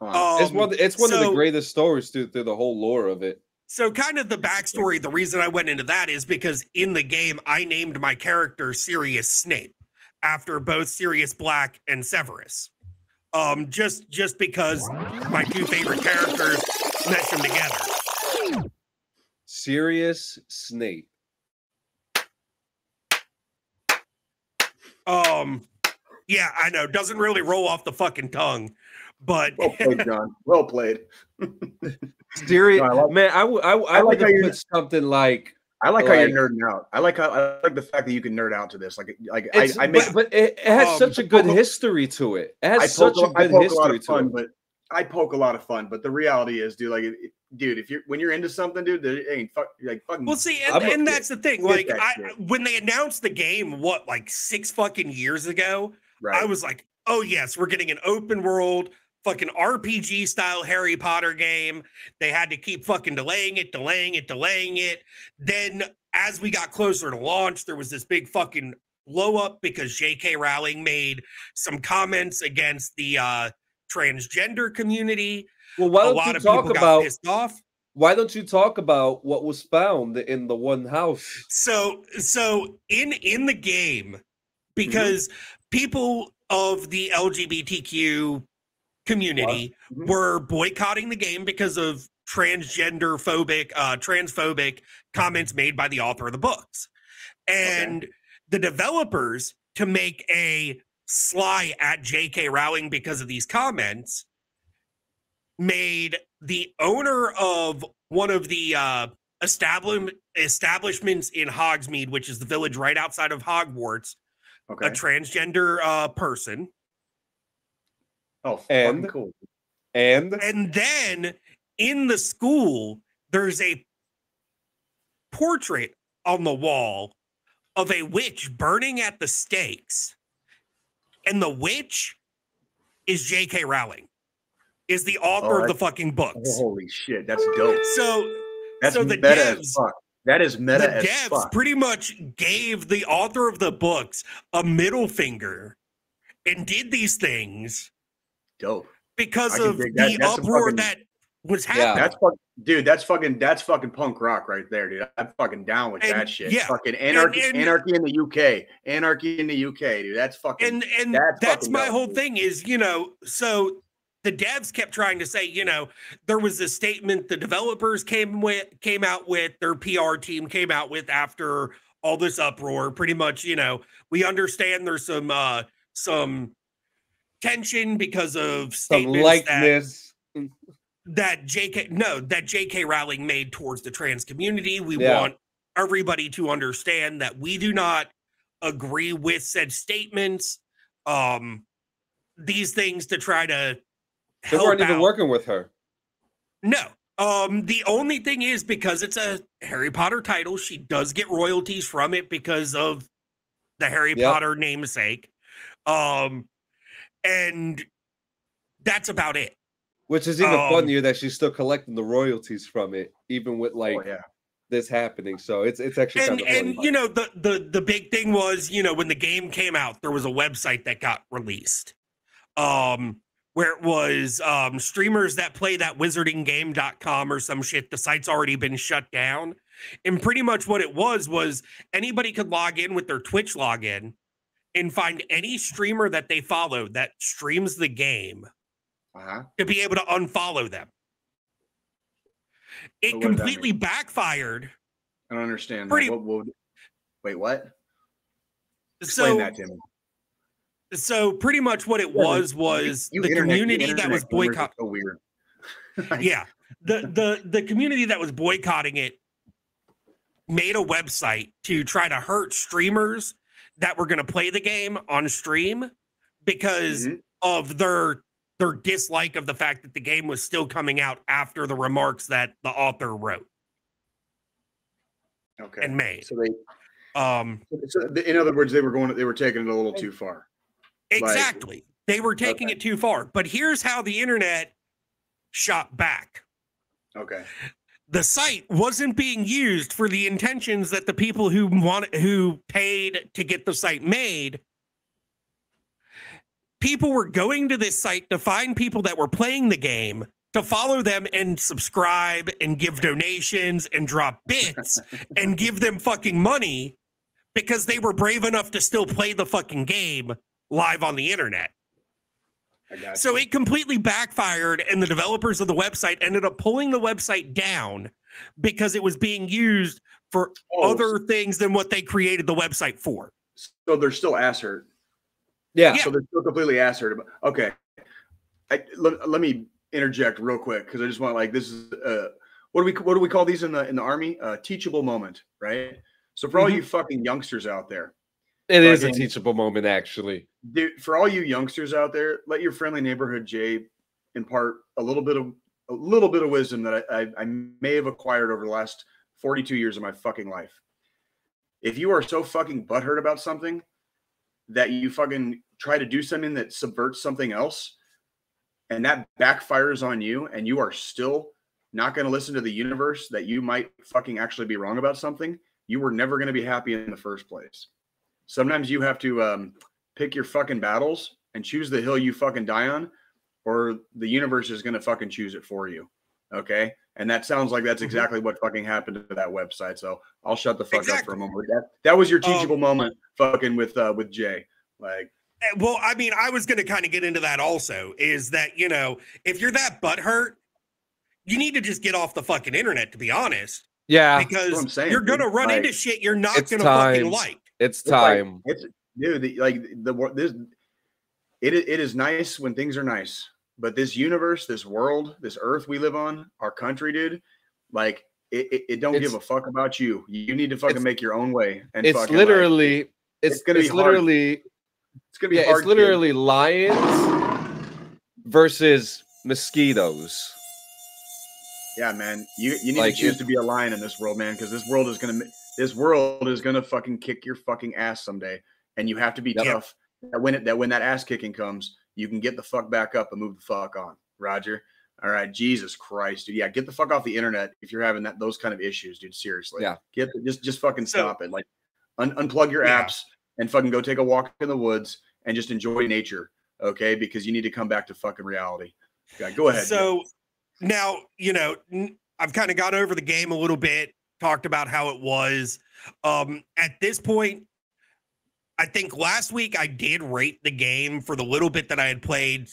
S2: Huh. Um, it's one, it's one so, of the greatest stories through, through the whole lore of it.
S4: So, kind of the backstory, the reason I went into that is because in the game, I named my character Sirius Snape after both Sirius Black and Severus. Um, just just because my two favorite characters mesh them together.
S2: Sirius Snape.
S4: Um, yeah, I know. Doesn't really roll off the fucking tongue, but
S3: well played, John. Well played.
S2: Sirius, no, I like, man, I, w- I, I, I like would put something like
S3: I like, like, how you're nerding out. I like how I like the fact that you can nerd out to this. Like, like I, I
S2: make, but, but it, has um, such a good history to it. It has such a good history a to it.
S3: But I poke a lot of fun. But the reality is, dude, like, it, dude, if you're when you're into something, dude, it ain't fuck, like fucking.
S4: Well, see, and, and that's the thing. Like, I, when they announced the game, what like six fucking years ago, right. I was like, oh yes, we're getting an open world fucking RPG style Harry Potter game. They had to keep fucking delaying it, delaying it, delaying it. Then as we got closer to launch, there was this big fucking blow up because J.K. Rowling made some comments against the uh, transgender community.
S2: Well, why don't you talk about pissed off? Why don't you talk about what was found in the one house?
S4: So, so in in the game, mm-hmm. because mm-hmm. people of the LGBTQ community mm-hmm. were boycotting the game because of transgender phobic, uh, transphobic comments made by the author of the books. And okay. the developers, to make a sly at J.K. Rowling because of these comments, made the owner of one of the uh, establishment establishments in Hogsmeade, which is the village right outside of Hogwarts, okay. a transgender uh, person.
S3: Oh, and cool.
S2: And
S4: and then in the school, there's a portrait on the wall of a witch burning at the stakes. And the witch is J.K. Rowling, is the author oh, of the fucking books.
S3: Holy shit, that's dope.
S4: So,
S3: that's
S4: so
S3: the meta devs, as fuck. That is meta the
S4: devs
S3: fuck.
S4: pretty much gave the author of the books a middle finger and did these things.
S3: Dope.
S4: Because of the that. uproar fucking, that was happening. Yeah,
S3: that's fucking, dude. That's fucking that's fucking punk rock right there, dude. I'm fucking down with and, that shit. Yeah, fucking anarchy, and, and, anarchy in the UK, anarchy in the UK, dude. That's fucking.
S4: And and that's, that's my dope, whole dude. thing is, you know, so the devs kept trying to say, you know, there was a statement the developers came with came out with, their PR team came out with after all this uproar. Pretty much, you know, we understand there's some uh some tension because of statements likeness. That, that JK no that JK Rowling made towards the trans community. We yeah. want everybody to understand that we do not agree with said statements. Um, these things to try to.
S2: They weren't even working with her.
S4: No. Um, the only thing is because it's a Harry Potter title, she does get royalties from it because of the Harry yep. Potter namesake. Um, and that's about it.
S2: Which is even um, funnier that she's still collecting the royalties from it, even with oh, like oh, yeah. this happening. So it's it's actually
S4: and, kind of and you know the the the big thing was you know when the game came out, there was a website that got released, um, where it was um streamers that play that wizardinggame.com or some shit. The site's already been shut down, and pretty much what it was was anybody could log in with their Twitch login and find any streamer that they follow that streams the game uh-huh. to be able to unfollow them. It completely backfired.
S3: I don't understand. Pretty, what, what, wait, what? Explain so, that to me.
S4: So pretty much what it was was you, the internet, community that was boycotting.
S3: So weird.
S4: yeah, the the the community that was boycotting it made a website to try to hurt streamers that were going to play the game on stream because mm-hmm. of their their dislike of the fact that the game was still coming out after the remarks that the author wrote.
S3: Okay.
S4: And made.
S3: So they um so in other words, they were going they were taking it a little too far.
S4: Exactly. Like, they were taking okay. it too far. But here's how the internet shot back.
S3: Okay.
S4: The site wasn't being used for the intentions that the people who want who paid to get the site made people were going to this site to find people that were playing the game to follow them and subscribe and give donations and drop bits and give them fucking money because they were brave enough to still play the fucking game live on the internet. So it completely backfired, and the developers of the website ended up pulling the website down because it was being used for oh. other things than what they created the website for.
S3: So they're still ass hurt.
S2: Yeah.
S3: So they're still completely ass hurt. Okay. I, let, let me interject real quick because I just want like this is uh what do we what do we call these in the in the army? A teachable moment, right? So for all mm-hmm. you fucking youngsters out there,
S2: it is a teachable moment, actually.
S3: Dude, for all you youngsters out there, let your friendly neighborhood Jay impart a little bit of a little bit of wisdom that I, I, I may have acquired over the last 42 years of my fucking life. If you are so fucking butthurt about something that you fucking try to do something that subverts something else, and that backfires on you, and you are still not going to listen to the universe that you might fucking actually be wrong about something, you were never going to be happy in the first place. Sometimes you have to um, pick your fucking battles and choose the hill you fucking die on, or the universe is going to fucking choose it for you. Okay. And that sounds like that's mm-hmm. exactly what fucking happened to that website. So I'll shut the fuck exactly. up for a moment. That that was your teachable um, moment, fucking with uh, with Jay. Like,
S4: eh, well, I mean, I was going to kind of get into that also. Is that you know, if you're that butthurt, you need to just get off the fucking internet. To be honest,
S2: yeah,
S4: because you're going to run like, into shit you're not going to fucking like.
S2: It's time.
S3: Like, it's dude. The, like the this, it it is nice when things are nice, but this universe, this world, this earth we live on, our country, dude, like it, it, it don't it's, give a fuck about you. You need to fucking make your own way.
S2: And it's literally, like, it's, it's gonna it's be literally, hard. it's gonna be yeah, hard. It's literally kid. lions versus mosquitoes.
S3: Yeah, man, you you need like, to choose to be a lion in this world, man, because this world is gonna this world is gonna fucking kick your fucking ass someday, and you have to be yep. tough. That when it, that when that ass kicking comes, you can get the fuck back up and move the fuck on. Roger. All right, Jesus Christ, dude. Yeah, get the fuck off the internet if you're having that those kind of issues, dude. Seriously.
S2: Yeah.
S3: Get just just fucking stop so, it. Like un- unplug your yeah. apps and fucking go take a walk in the woods and just enjoy nature. Okay, because you need to come back to fucking reality. Yeah, go ahead.
S4: So now you know I've kind of got over the game a little bit. Talked about how it was. Um, at this point, I think last week I did rate the game for the little bit that I had played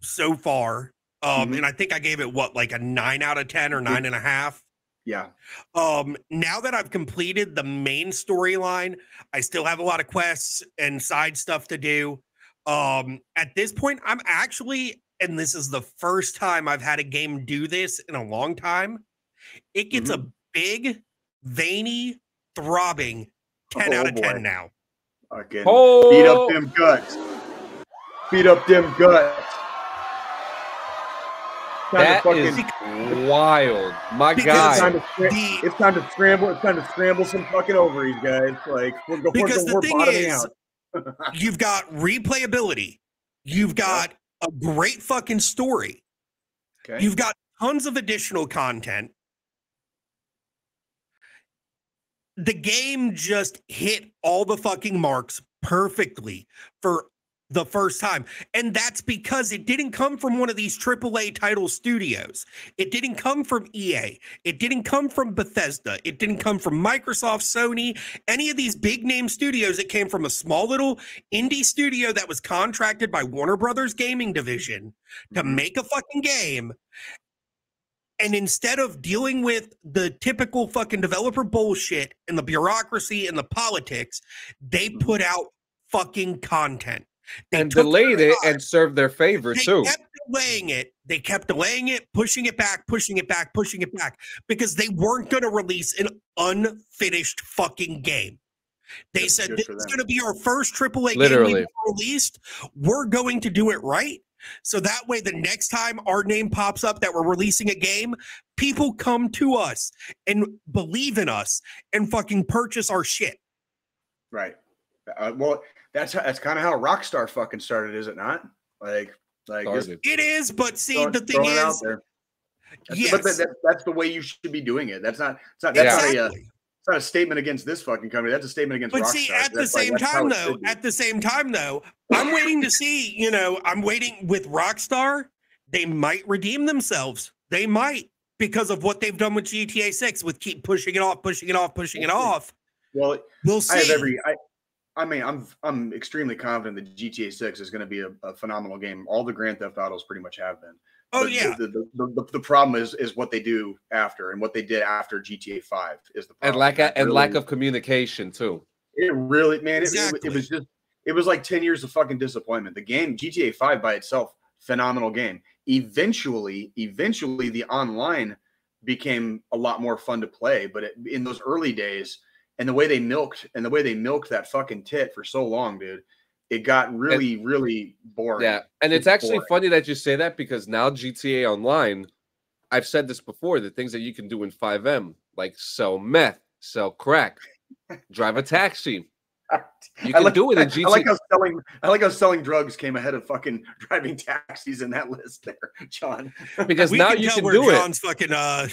S4: so far. Um, mm-hmm. and I think I gave it what like a nine out of ten or nine and a half.
S3: Yeah.
S4: Um, now that I've completed the main storyline, I still have a lot of quests and side stuff to do. Um, at this point, I'm actually, and this is the first time I've had a game do this in a long time. It gets mm-hmm. a big, veiny, throbbing 10 oh, out of boy. 10 now.
S3: Fucking oh. beat up them guts. Beat up them guts.
S2: That fucking, is wild, my God!
S3: It's time, to, it's time to scramble. It's time to scramble some fucking ovaries, guys. Like we're, going because we're, the we're thing is,
S4: out. you've got replayability. You've got a great fucking story. Okay. You've got tons of additional content. The game just hit all the fucking marks perfectly for the first time. And that's because it didn't come from one of these AAA title studios. It didn't come from EA. It didn't come from Bethesda. It didn't come from Microsoft, Sony, any of these big name studios. It came from a small little indie studio that was contracted by Warner Brothers Gaming Division to make a fucking game. And instead of dealing with the typical fucking developer bullshit and the bureaucracy and the politics, they mm-hmm. put out fucking content.
S2: They and delayed it and served their favor
S4: they
S2: too.
S4: Kept delaying it. They kept delaying it, pushing it back, pushing it back, pushing it back because they weren't going to release an unfinished fucking game. They That's said this is going to be our first AAA Literally. game we released. We're going to do it right. So that way, the next time our name pops up that we're releasing a game, people come to us and believe in us and fucking purchase our shit.
S3: Right. Uh, well, that's that's kind of how Rockstar fucking started, is it not? Like, like
S4: it is. But see, the thing is,
S3: that's, yes. but that, that's the way you should be doing it. That's not. It's not. That's exactly. not a. Not a statement against this fucking company. That's a statement against.
S4: But
S3: Rockstar.
S4: see, at the same like, time though, at the same time though, I'm waiting to see. You know, I'm waiting with Rockstar. They might redeem themselves. They might because of what they've done with GTA 6 with keep pushing it off, pushing it off, pushing it off.
S3: Well,
S4: we'll see.
S3: I have every. I, I mean, I'm I'm extremely confident that GTA 6 is going to be a, a, phenomenal game. All the Grand Theft Autos pretty much have been.
S4: Oh but
S3: yeah. The the, the, the, the, problem is is what they do after, and what they did after GTA 5 is the problem.
S2: And lack of, and lack of communication too.
S3: It really, man, exactly. it, it, it was just it was like 10 years of fucking disappointment. The game GTA 5 by itself, phenomenal game. Eventually, eventually the online became a lot more fun to play, but it, in those early days and the way they milked and the way they milked that fucking tit for so long, dude, it got really, and, really boring.
S2: Yeah. And it's, it's actually boring. funny that you say that because now GTA Online, I've said this before, the things that you can do in FiveM, like sell meth, sell crack, drive a taxi. You can like, do it in GTA.
S3: I like how selling I like how selling drugs came ahead of fucking driving taxis in that list there, John.
S2: Because we now you can do
S4: John's it. fucking uh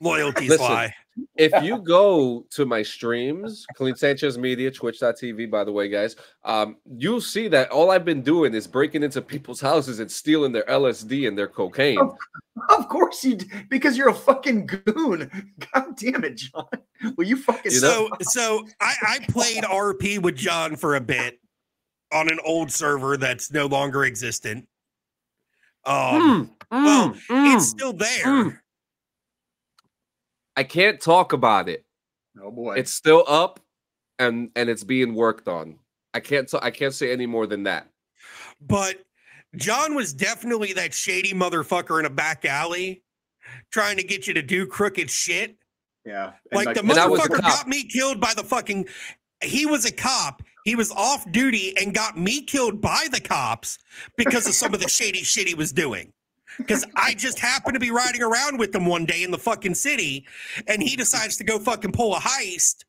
S4: loyalties Listen, lie
S2: if you go to my streams, Clean Sanchez Media, twitch.tv, by the way, guys, um, you'll see that all I've been doing is breaking into people's houses and stealing their LSD and their cocaine.
S3: Of, of course you because you're a fucking goon. God damn it, John. Will you fucking
S4: you know? so so I, I played RP with John for a bit on an old server that's no longer existent. Um, mm, well, mm, it's still there. Mm
S2: I can't talk about it.
S3: Oh boy,
S2: it's still up, and and it's being worked on. I can't t- I can't say any more than that.
S4: But John was definitely that shady motherfucker in a back alley, trying to get you to do crooked shit.
S3: Yeah,
S4: like, like the motherfucker got me killed by the fucking. He was a cop. He was off duty and got me killed by the cops because of some of the shady shit he was doing because I just happened to be riding around with him one day in the fucking city, and he decides to go fucking pull a heist.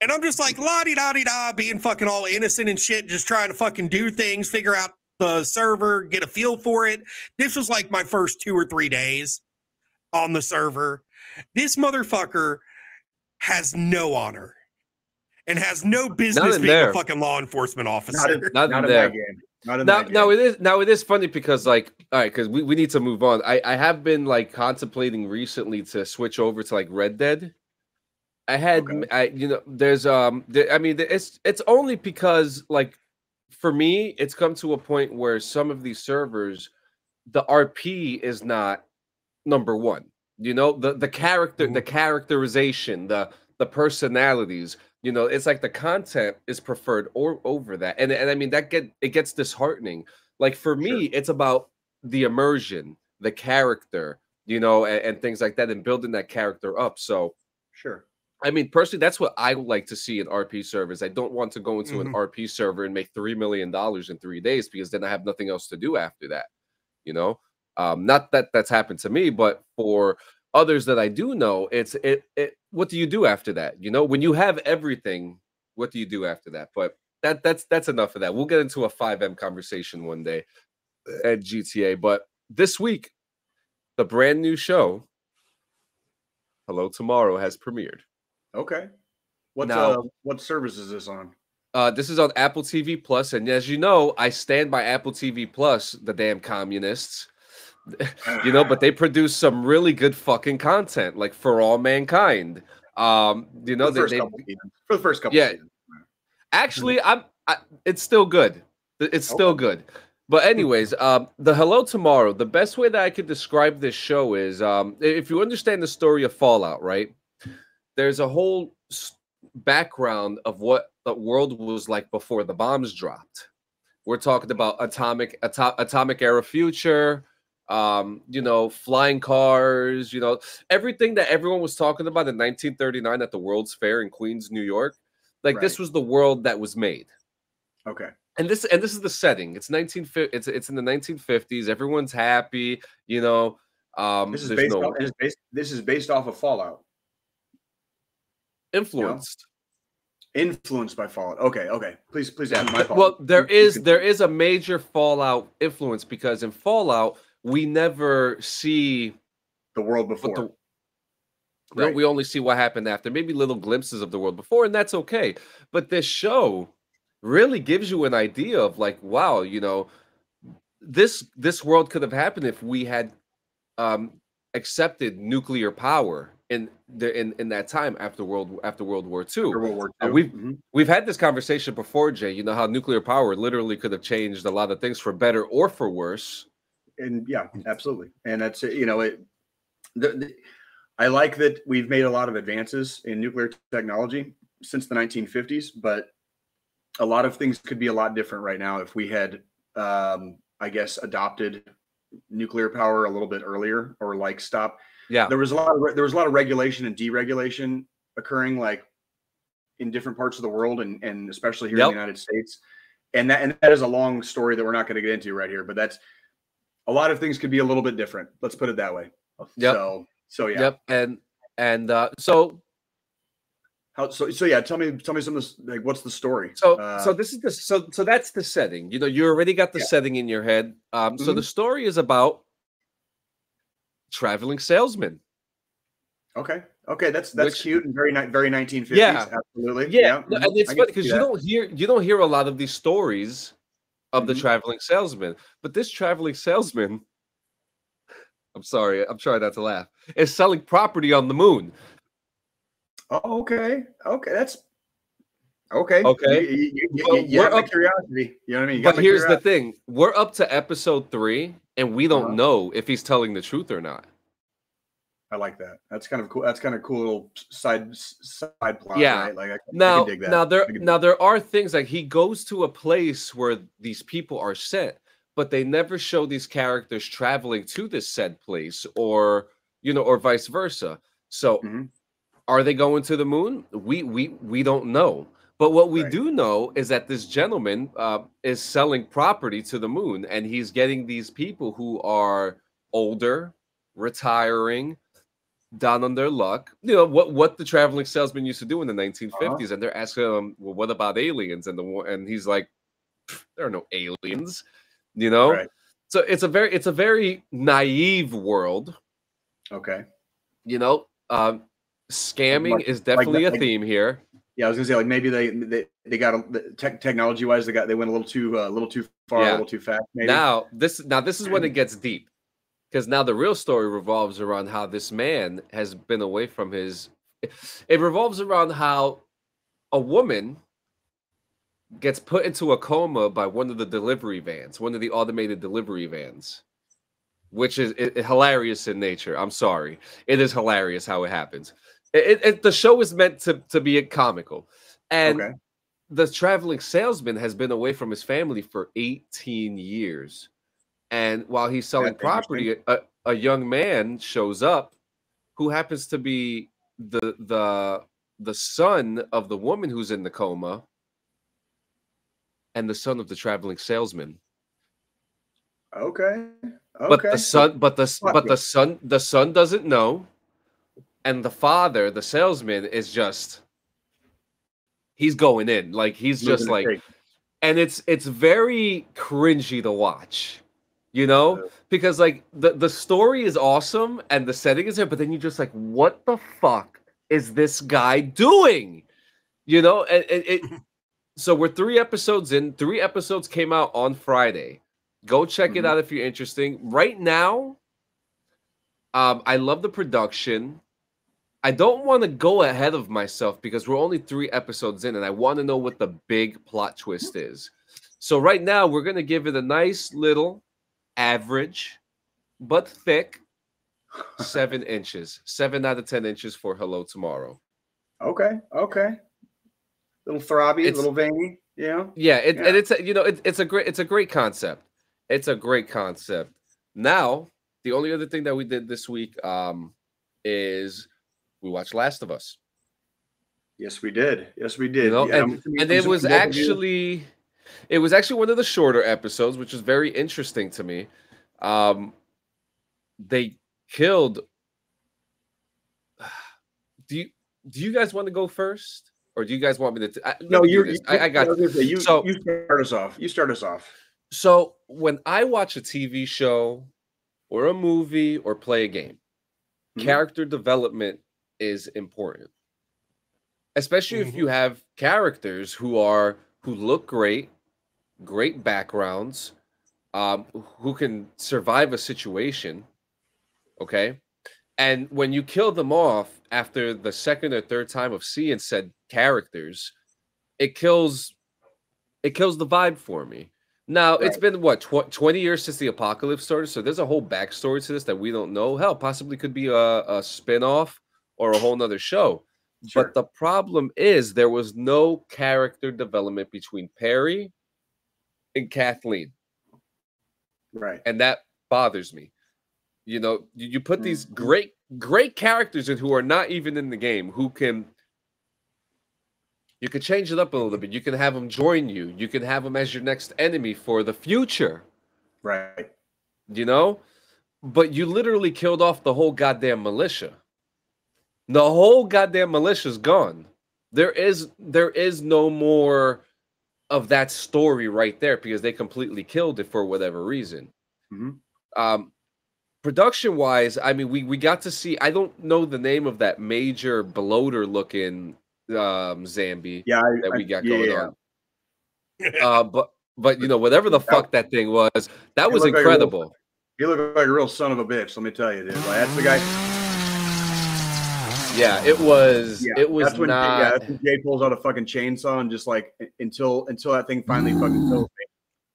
S4: And I'm just like la di da di da, being fucking all innocent and shit, just trying to fucking do things, figure out the server, get a feel for it. This was like my first two or three days on the server. This motherfucker has no honor and has no business being there. a fucking law enforcement officer. Not
S2: in, not not in that game. Not in now, that now it is now it is funny because like all right because we, we need to move on. I I have been like contemplating recently to switch over to like Red Dead. I had okay. I you know there's um I mean it's it's only because like for me it's come to a point where some of these servers the RP is not number one. You know the the character the mm-hmm. characterization the the personalities you know it's like the content is preferred or over that and and i mean that get it gets disheartening like for me sure. it's about the immersion the character you know and, and, things like that and building that character up so
S3: sure
S2: i mean personally that's what i would like to see in rp servers i don't want to go into mm-hmm. an rp server and make three million dollars in three days because then i have nothing else to do after that you know um not that that's happened to me but for others that I do know, it's it it what do you do after that? You know, when you have everything, what do you do after that? But that that's that's enough of that. We'll get into a FiveM conversation one day at GTA. But this week, the brand new show, Hello Tomorrow, has premiered.
S3: Okay. What now, uh, what service is this on?
S2: Uh, this is on Apple TV Plus, and as you know, I stand by Apple TV Plus, the damn communists. you know, but they produce some really good fucking content, like for all mankind. Um, you know,
S3: the
S2: they,
S3: they for the first couple.
S2: Yeah, actually, I'm. I, it's still good. It's still okay. good. But anyways, um, the Hello Tomorrow. The best way that I could describe this show is, um, if you understand the story of Fallout, right? There's a whole background of what the world was like before the bombs dropped. We're talking about atomic ato- atomic era future um, you know, flying cars, you know, everything that everyone was talking about in 1939 at the World's Fair in Queens, New York. Like right. this was the world that was made.
S3: Okay.
S2: and this and this is the setting. It's 19 it's it's in the 1950s. Everyone's happy, you know. Um
S3: this is based no, off, this, is based, this is based off of Fallout.
S2: Influenced.
S3: You know? Influenced by Fallout. Okay, okay. Please, please add my
S2: fault. Well, there is there is a major Fallout influence because in Fallout we never see
S3: the world before. The,
S2: right. We only see what happened after, maybe little glimpses of the world before, and that's okay. But this show really gives you an idea of like, wow, you know, this this world could have happened if we had um accepted nuclear power in the in, in that time after world after World War II. World War II. Uh, we've mm-hmm. we've had this conversation before, Jay. You know how nuclear power literally could have changed a lot of things for better or for worse.
S3: And yeah, absolutely. And that's you know it. The, the, I like that we've made a lot of advances in nuclear technology since the 1950s, but a lot of things could be a lot different right now if we had, um, I guess, adopted nuclear power a little bit earlier or like stop.
S2: Yeah,
S3: there was a lot of there was a lot of regulation and deregulation occurring like in different parts of the world and and especially here yep. in the United States. And that and that is a long story that we're not going to get into right here, but that's a lot of things could be a little bit different. Let's put it that way.
S2: Yep.
S3: So so yeah.
S2: Yep. And and uh so
S3: how so so yeah, tell me tell me some of this like what's the story?
S2: So uh, so this is the so so that's the setting. You know, you already got the yeah. setting in your head. Um mm-hmm. so the story is about traveling salesman.
S3: Okay. Okay, that's that's Which, cute and very very 1950s. Yeah, absolutely.
S2: Yeah, yeah. and it's funny because you don't hear you don't hear a lot of these stories of mm-hmm. the traveling salesman, but this traveling salesman I'm sorry, I'm trying not to laugh. Is selling property on the moon.
S3: Oh, okay. Okay, that's okay.
S2: Okay.
S3: You, you, you, you have up, curiosity. You know what I mean?
S2: but here's curiosity. the thing: we're up to episode three, and we don't uh-huh. know if he's telling the truth or not.
S3: I like that. That's kind of cool. That's kind of cool little side side plot.
S2: Yeah.
S3: Right? Like I,
S2: now, I now there now there are things like he goes to a place where these people are sent, but they never show these characters traveling to this said place or you know or vice versa. So mm-hmm. are they going to the moon? We we we don't know. But what we right. do know is that this gentleman uh, is selling property to the moon, and he's getting these people who are older, retiring, down on their luck. You know what what the traveling salesman used to do in the 1950s, uh-huh. and they're asking him, "Well, what about aliens?" And the one and he's like, "There are no aliens." you know right. so it's a very it's a very naive world
S3: okay
S2: you know um scamming like, is definitely like, a theme here
S3: yeah i was gonna say like maybe they they, they got a tech, technology wise they got they went a little too uh, a little too far yeah. a little too fast maybe.
S2: now this now this is when it gets deep because now the real story revolves around how this man has been away from his it revolves around how a woman gets put into a coma by one of the delivery vans, one of the automated delivery vans, which is it, it, hilarious in nature. I'm sorry, it is hilarious how it happens. It, it, the show is meant to to be a comical, and okay. the traveling salesman has been away from his family for 18 years, and while he's selling That's property, a, a young man shows up who happens to be the the the son of the woman who's in the coma and the son of the traveling salesman.
S3: Okay.
S2: Okay. But the son, but the but the son, the son doesn't know, and the father, the salesman, is just he's going in like he's just like, and it's it's very cringy to watch, you know, because like the the story is awesome and the setting is there, but then you're just like, what the fuck is this guy doing? You know, and, and it so we're three episodes in. Three episodes came out on Friday. Go check mm-hmm. it out if you're interesting. Right now, um, I love the production. I don't want to go ahead of myself because we're only three episodes in, and I want to know what the big plot twist is. So right now, we're gonna give it a nice little average, but thick, seven inches. Seven out of ten inches for Hello Tomorrow.
S3: Okay. Okay little throbby, it's, little veiny. Yeah.
S2: Yeah, it, yeah. and it's a, you know it, it's a great it's a great concept. It's a great concept. Now, the only other thing that we did this week um is we watched Last of Us.
S3: Yes, we did. Yes, we did. You
S2: know, yeah, and, and it was actually It was actually one of the shorter episodes, which is very interesting to me. Um, they killed. Do you do you guys want to go first, or do you guys want me to? I,
S3: no, you. you
S2: I, I, got
S3: you. So you start us off. You start us off.
S2: So when I watch a TV show, or a movie, or play a game, mm-hmm. character development is important, especially mm-hmm. if you have characters who are who look great, great backgrounds, um, who can survive a situation. Okay. And when you kill them off after the second or third time of seeing said characters, it kills it kills the vibe for me. Now, right. it's been what tw- 20 years since the apocalypse started, so there's a whole backstory to this that we don't know. Hell, possibly could be a, a spin-off or a whole nother show. Sure. But the problem is there was no character development between Perry and Kathleen.
S3: Right.
S2: And that bothers me. You know, you put these mm-hmm. great, great characters in who are not even in the game, who can you can change it up a little bit. You can have them join you. You can have them as your next enemy for the future.
S3: Right.
S2: You know? But you literally killed off the whole goddamn militia. The whole goddamn militia's gone. There is there is no more of that story right there because they completely killed it for whatever reason. Mm-hmm. Um, production wise, I mean, we we got to see. I don't know the name of that major bloater looking um Zambi
S3: yeah, I,
S2: that we got I, going yeah. on. uh, but but you know whatever the fuck that thing was, that was incredible. Like
S3: he looked like a real son of a bitch. Let me tell you, dude. Like, that's the guy.
S2: Yeah, it was. Yeah, it was
S3: that's when,
S2: not.
S3: Yeah, that's when Jay pulls out a fucking chainsaw and just like until until that thing finally fucking kills me.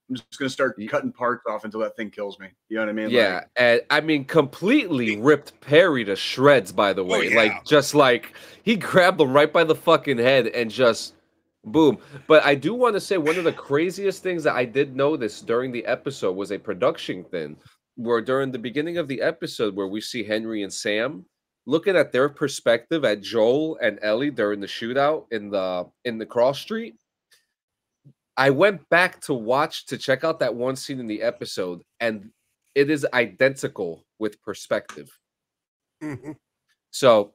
S3: I'm just gonna start cutting parts off until that thing kills me. You know what I mean?
S2: Yeah, like, and I mean completely ripped Perry to shreds. By the oh, way, oh, yeah. like just like he grabbed him right by the fucking head and just boom. But I do want to say one of the craziest things that I did notice during the episode was a production thing, where during the beginning of the episode where we see Henry and Sam looking at their perspective at Joel and Ellie during the shootout in the in the cross street, I went back to watch to check out that one scene in the episode, and it is identical with perspective. Mm-hmm. So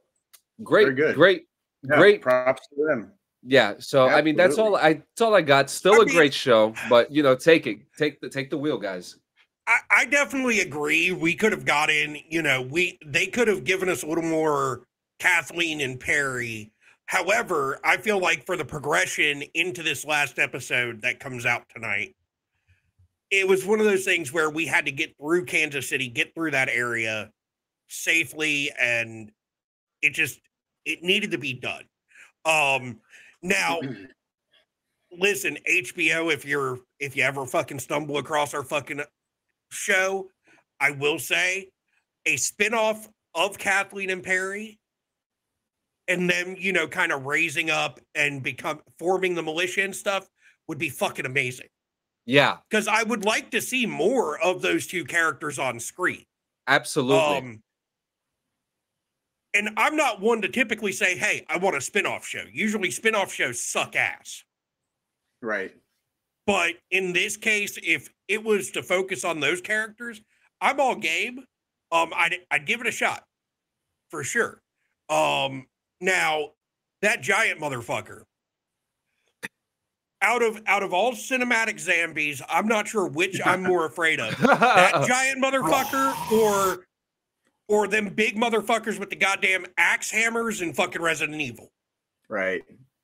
S2: great, great, yeah, great
S3: props to them.
S2: Yeah, so Absolutely. I mean that's all I that's all I got. Still I a mean, great show, but you know, take it, take the take the wheel, guys.
S4: I, I definitely agree. We could have gotten, you know, we they could have given us a little more Kathleen and Perry. However, I feel like for the progression into this last episode that comes out tonight, it was one of those things where we had to get through Kansas City, get through that area safely, and it just it needed to be done. Um now listen, HBO, if you're if you ever fucking stumble across our fucking show, I will say a spinoff of Kathleen and Perry and then, you know, kind of raising up and become forming the militia and stuff would be fucking amazing.
S2: Yeah.
S4: Because I would like to see more of those two characters on screen.
S2: Absolutely. Um,
S4: and I'm not one to typically say, hey, I want a spinoff show. Usually spinoff shows suck ass.
S3: Right.
S4: But in this case, if it was to focus on those characters, I'm all game. Um, I'd, I'd give it a shot for sure. Um, now that giant motherfucker, out of out of all cinematic zombies, I'm not sure which I'm more afraid of. that giant motherfucker or or them big motherfuckers with the goddamn axe hammers and fucking Resident Evil.
S3: Right.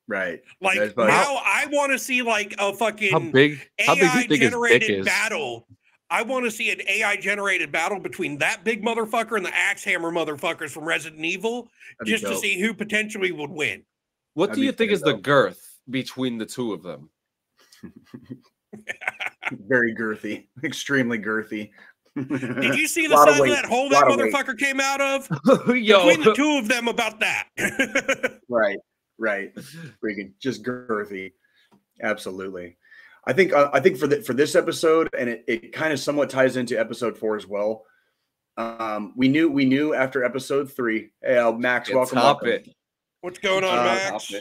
S3: Right.
S4: Like now, I want to see like a fucking
S2: how big, how
S4: AI big generated battle. I want to see an AI generated battle between that big motherfucker and the axe hammer motherfuckers from Resident Evil, That'd just to see who potentially would win.
S2: What That'd do you think is dope. the girth between the two of them?
S3: Very girthy, extremely girthy.
S4: Did you see the size of, of, that hole that motherfucker weight. came out of? Yo. Between the two of them about that.
S3: right. Right. Freaking just girthy. Absolutely. I think uh, I think for the, for this episode, and it, it kind of somewhat ties into episode four as well. Um, we knew we knew after episode three. Hey, uh, Max, welcome.
S2: Top
S3: it.
S4: What's going on, uh, Max?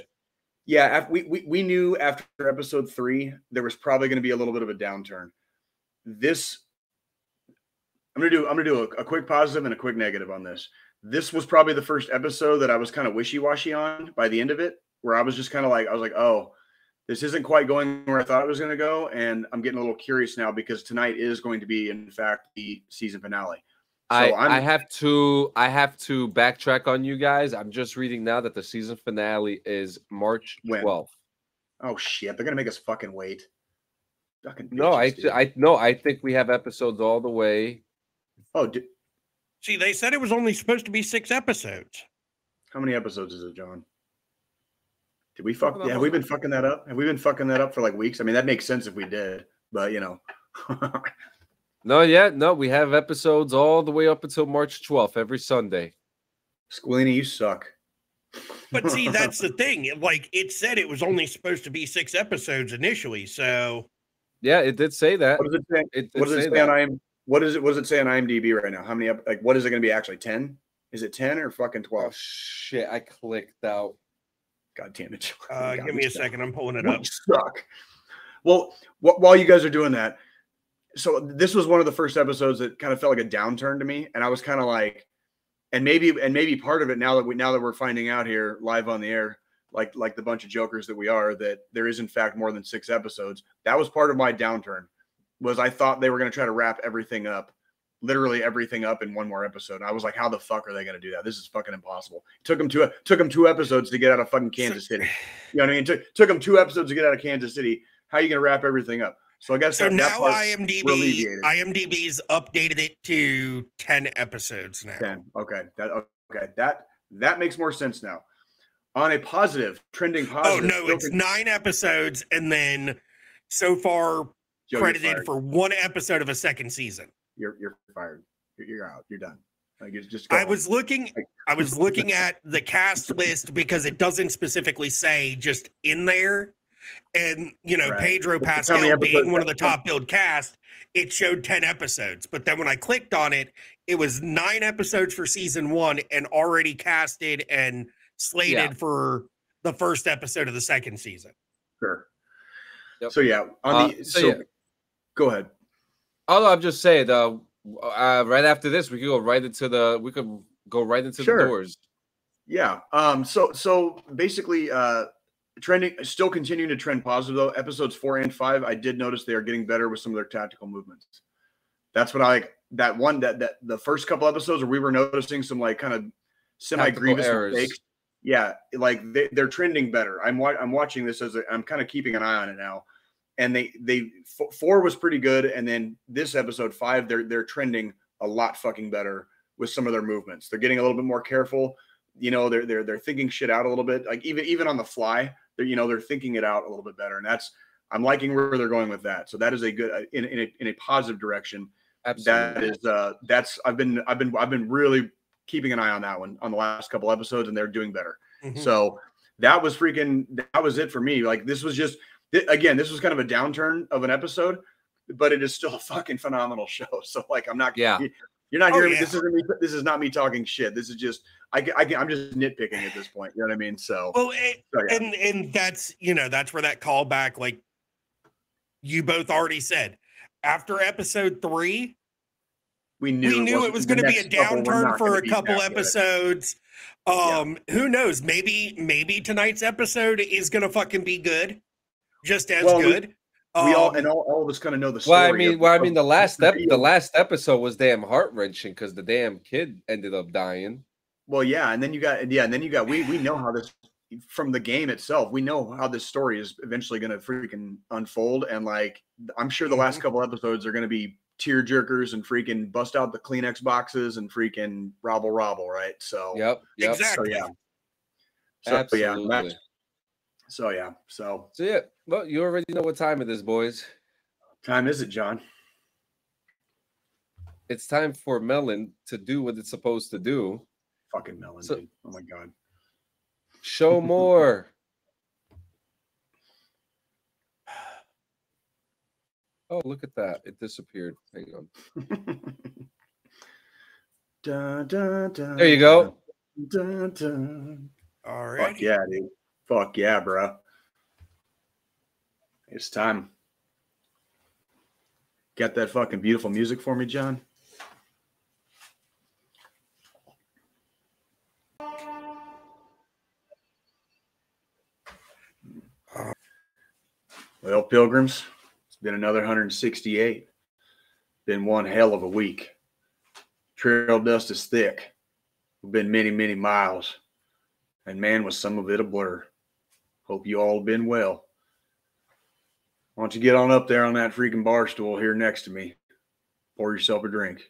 S3: Yeah, we, we we knew after episode three there was probably going to be a little bit of a downturn. This, I'm gonna do I'm gonna do a, a quick positive and a quick negative on this. This was probably the first episode that I was kind of wishy washy on by the end of it, where I was just kind of like I was like, oh, this isn't quite going where I thought it was going to go, and I'm getting a little curious now because tonight is going to be, in fact, the season finale.
S2: So I, I have to I have to backtrack on you guys. I'm just reading now that the season finale is March 12th.
S3: Oh shit! They're gonna make us fucking wait.
S2: Fucking no, I dude. I no, I think we have episodes all the way.
S3: Oh,
S4: see, they said it was only supposed to be six episodes.
S3: How many episodes is it, John? Did we fuck? Yeah, have we been fucking that up? Have we been fucking that up for like weeks? I mean, that makes sense if we did, but you know.
S2: No, yeah, no, we have episodes all the way up until March 12th every Sunday.
S3: Squeenie, you suck.
S4: But see, that's the thing. Like it said, it was only supposed to be six episodes initially. So,
S2: yeah, it did say that.
S3: What does it say? It what does it say, say on IM? What is it? What does it say on IMDb right now? How many? Like, what is it going to be? Actually, ten? Is it ten or fucking twelve? Oh,
S2: shit, I clicked out.
S3: God damn it!
S4: Uh, give me a second. I'm pulling it up.
S3: Suck. Well, wh- while you guys are doing that, so this was one of the first episodes that kind of felt like a downturn to me, and I was kind of like, and maybe and maybe part of it now that we now that we're finding out here live on the air, like like the bunch of jokers that we are, that there is in fact more than six episodes. That was part of my downturn. Was I thought they were going to try to wrap everything up, literally everything up in one more episode. I was like, how the fuck are they going to do that? This is fucking impossible. It took them two took them two episodes to get out of fucking Kansas City. You know what I mean? It took took them two episodes to get out of Kansas City. How are you going to wrap everything up? So I guess
S4: so. That, now that IMDb IMDb's updated it to ten episodes now.
S3: Ten. Okay. That okay. That that makes more sense now. On a positive, trending oh, positive.
S4: Oh no, it's nine episodes, and then so far Joe, credited for one episode of a second season.
S3: You're you're fired. You're, you're out. You're done. Like it's just.
S4: I was looking. I was looking at the cast list because it doesn't specifically say just in there and you know right. Pedro Pascal being one of the top billed cast, it showed ten episodes. But then when I clicked on it, it was nine episodes for season one and already casted and slated yeah. for the first episode of the second season.
S3: Sure. Yep. So yeah, on the uh, so, so yeah. Go ahead.
S2: Although I'm just saying, uh, uh, right after this, we could go right into the we could go right into sure. the doors.
S3: Yeah. Um. So so basically, uh, trending still continuing to trend positive though episodes four and five i did notice they are getting better with some of their tactical movements that's what i like that one that that the first couple episodes where we were noticing some like kind of semi grievous mistakes yeah like they, they're trending better i'm i'm watching this as i am kind of keeping an eye on it now and they they four was pretty good and then this episode five they're they're trending a lot fucking better with some of their movements they're getting a little bit more careful you know they're they're they're thinking shit out a little bit like even even on the fly they're you know they're thinking it out a little bit better, and that's I'm liking where they're going with that. So that is a good uh, in in a, in a positive direction. Absolutely. That is uh that's I've been I've been I've been really keeping an eye on that one on the last couple episodes, and they're doing better. Mm-hmm. So that was freaking that was it for me. Like this was just again, this was kind of a downturn of an episode, but it is still a fucking phenomenal show. So like I'm not
S2: yeah.
S3: You're not oh, hearing yeah. this isn't me. This is not me talking shit. This is just I, I I'm just nitpicking at this point. You know what I mean? So
S4: well, it, so, yeah. and and that's you know that's where that callback like you both already said after episode three.
S3: We knew
S4: we knew it was going to be a downturn for a couple episodes. Um, yeah. who knows? Maybe maybe tonight's episode is going to fucking be good, just as well, good.
S3: We all um, and all, all of us kind of know the story.
S2: Well, I mean, of, well, I mean, the last ep- the last episode was damn heart wrenching because the damn kid ended up dying.
S3: Well, yeah, and then you got yeah, and then you got we we know how this from the game itself. We know how this story is eventually going to freaking unfold, and like I'm sure the last mm-hmm. couple episodes are going to be tear jerkers and freaking bust out the Kleenex boxes and freaking robble robble, right? So
S2: yep, yep.
S4: exactly,
S3: so, yeah. So Absolutely. yeah, so yeah, so
S2: so yeah. Well, you already know what time it is, boys.
S3: Time is it, John?
S2: It's time for Melon to do what it's supposed to do.
S3: Fucking Melon, so, dude. Oh my god.
S2: Show more. oh, look at that. It disappeared. Hang on.
S3: da, da,
S2: da, there you go.
S4: All right.
S3: Fuck yeah, dude. Fuck yeah, bro. It's time. Got that fucking beautiful music for me, John? Well, pilgrims, it's been another 168. Been one hell of a week. Trail dust is thick. We've been many, many miles. And man, was some of it a blur. Hope you all have been well. Why don't you get on up there on that freaking bar stool here next to me? Pour yourself a drink.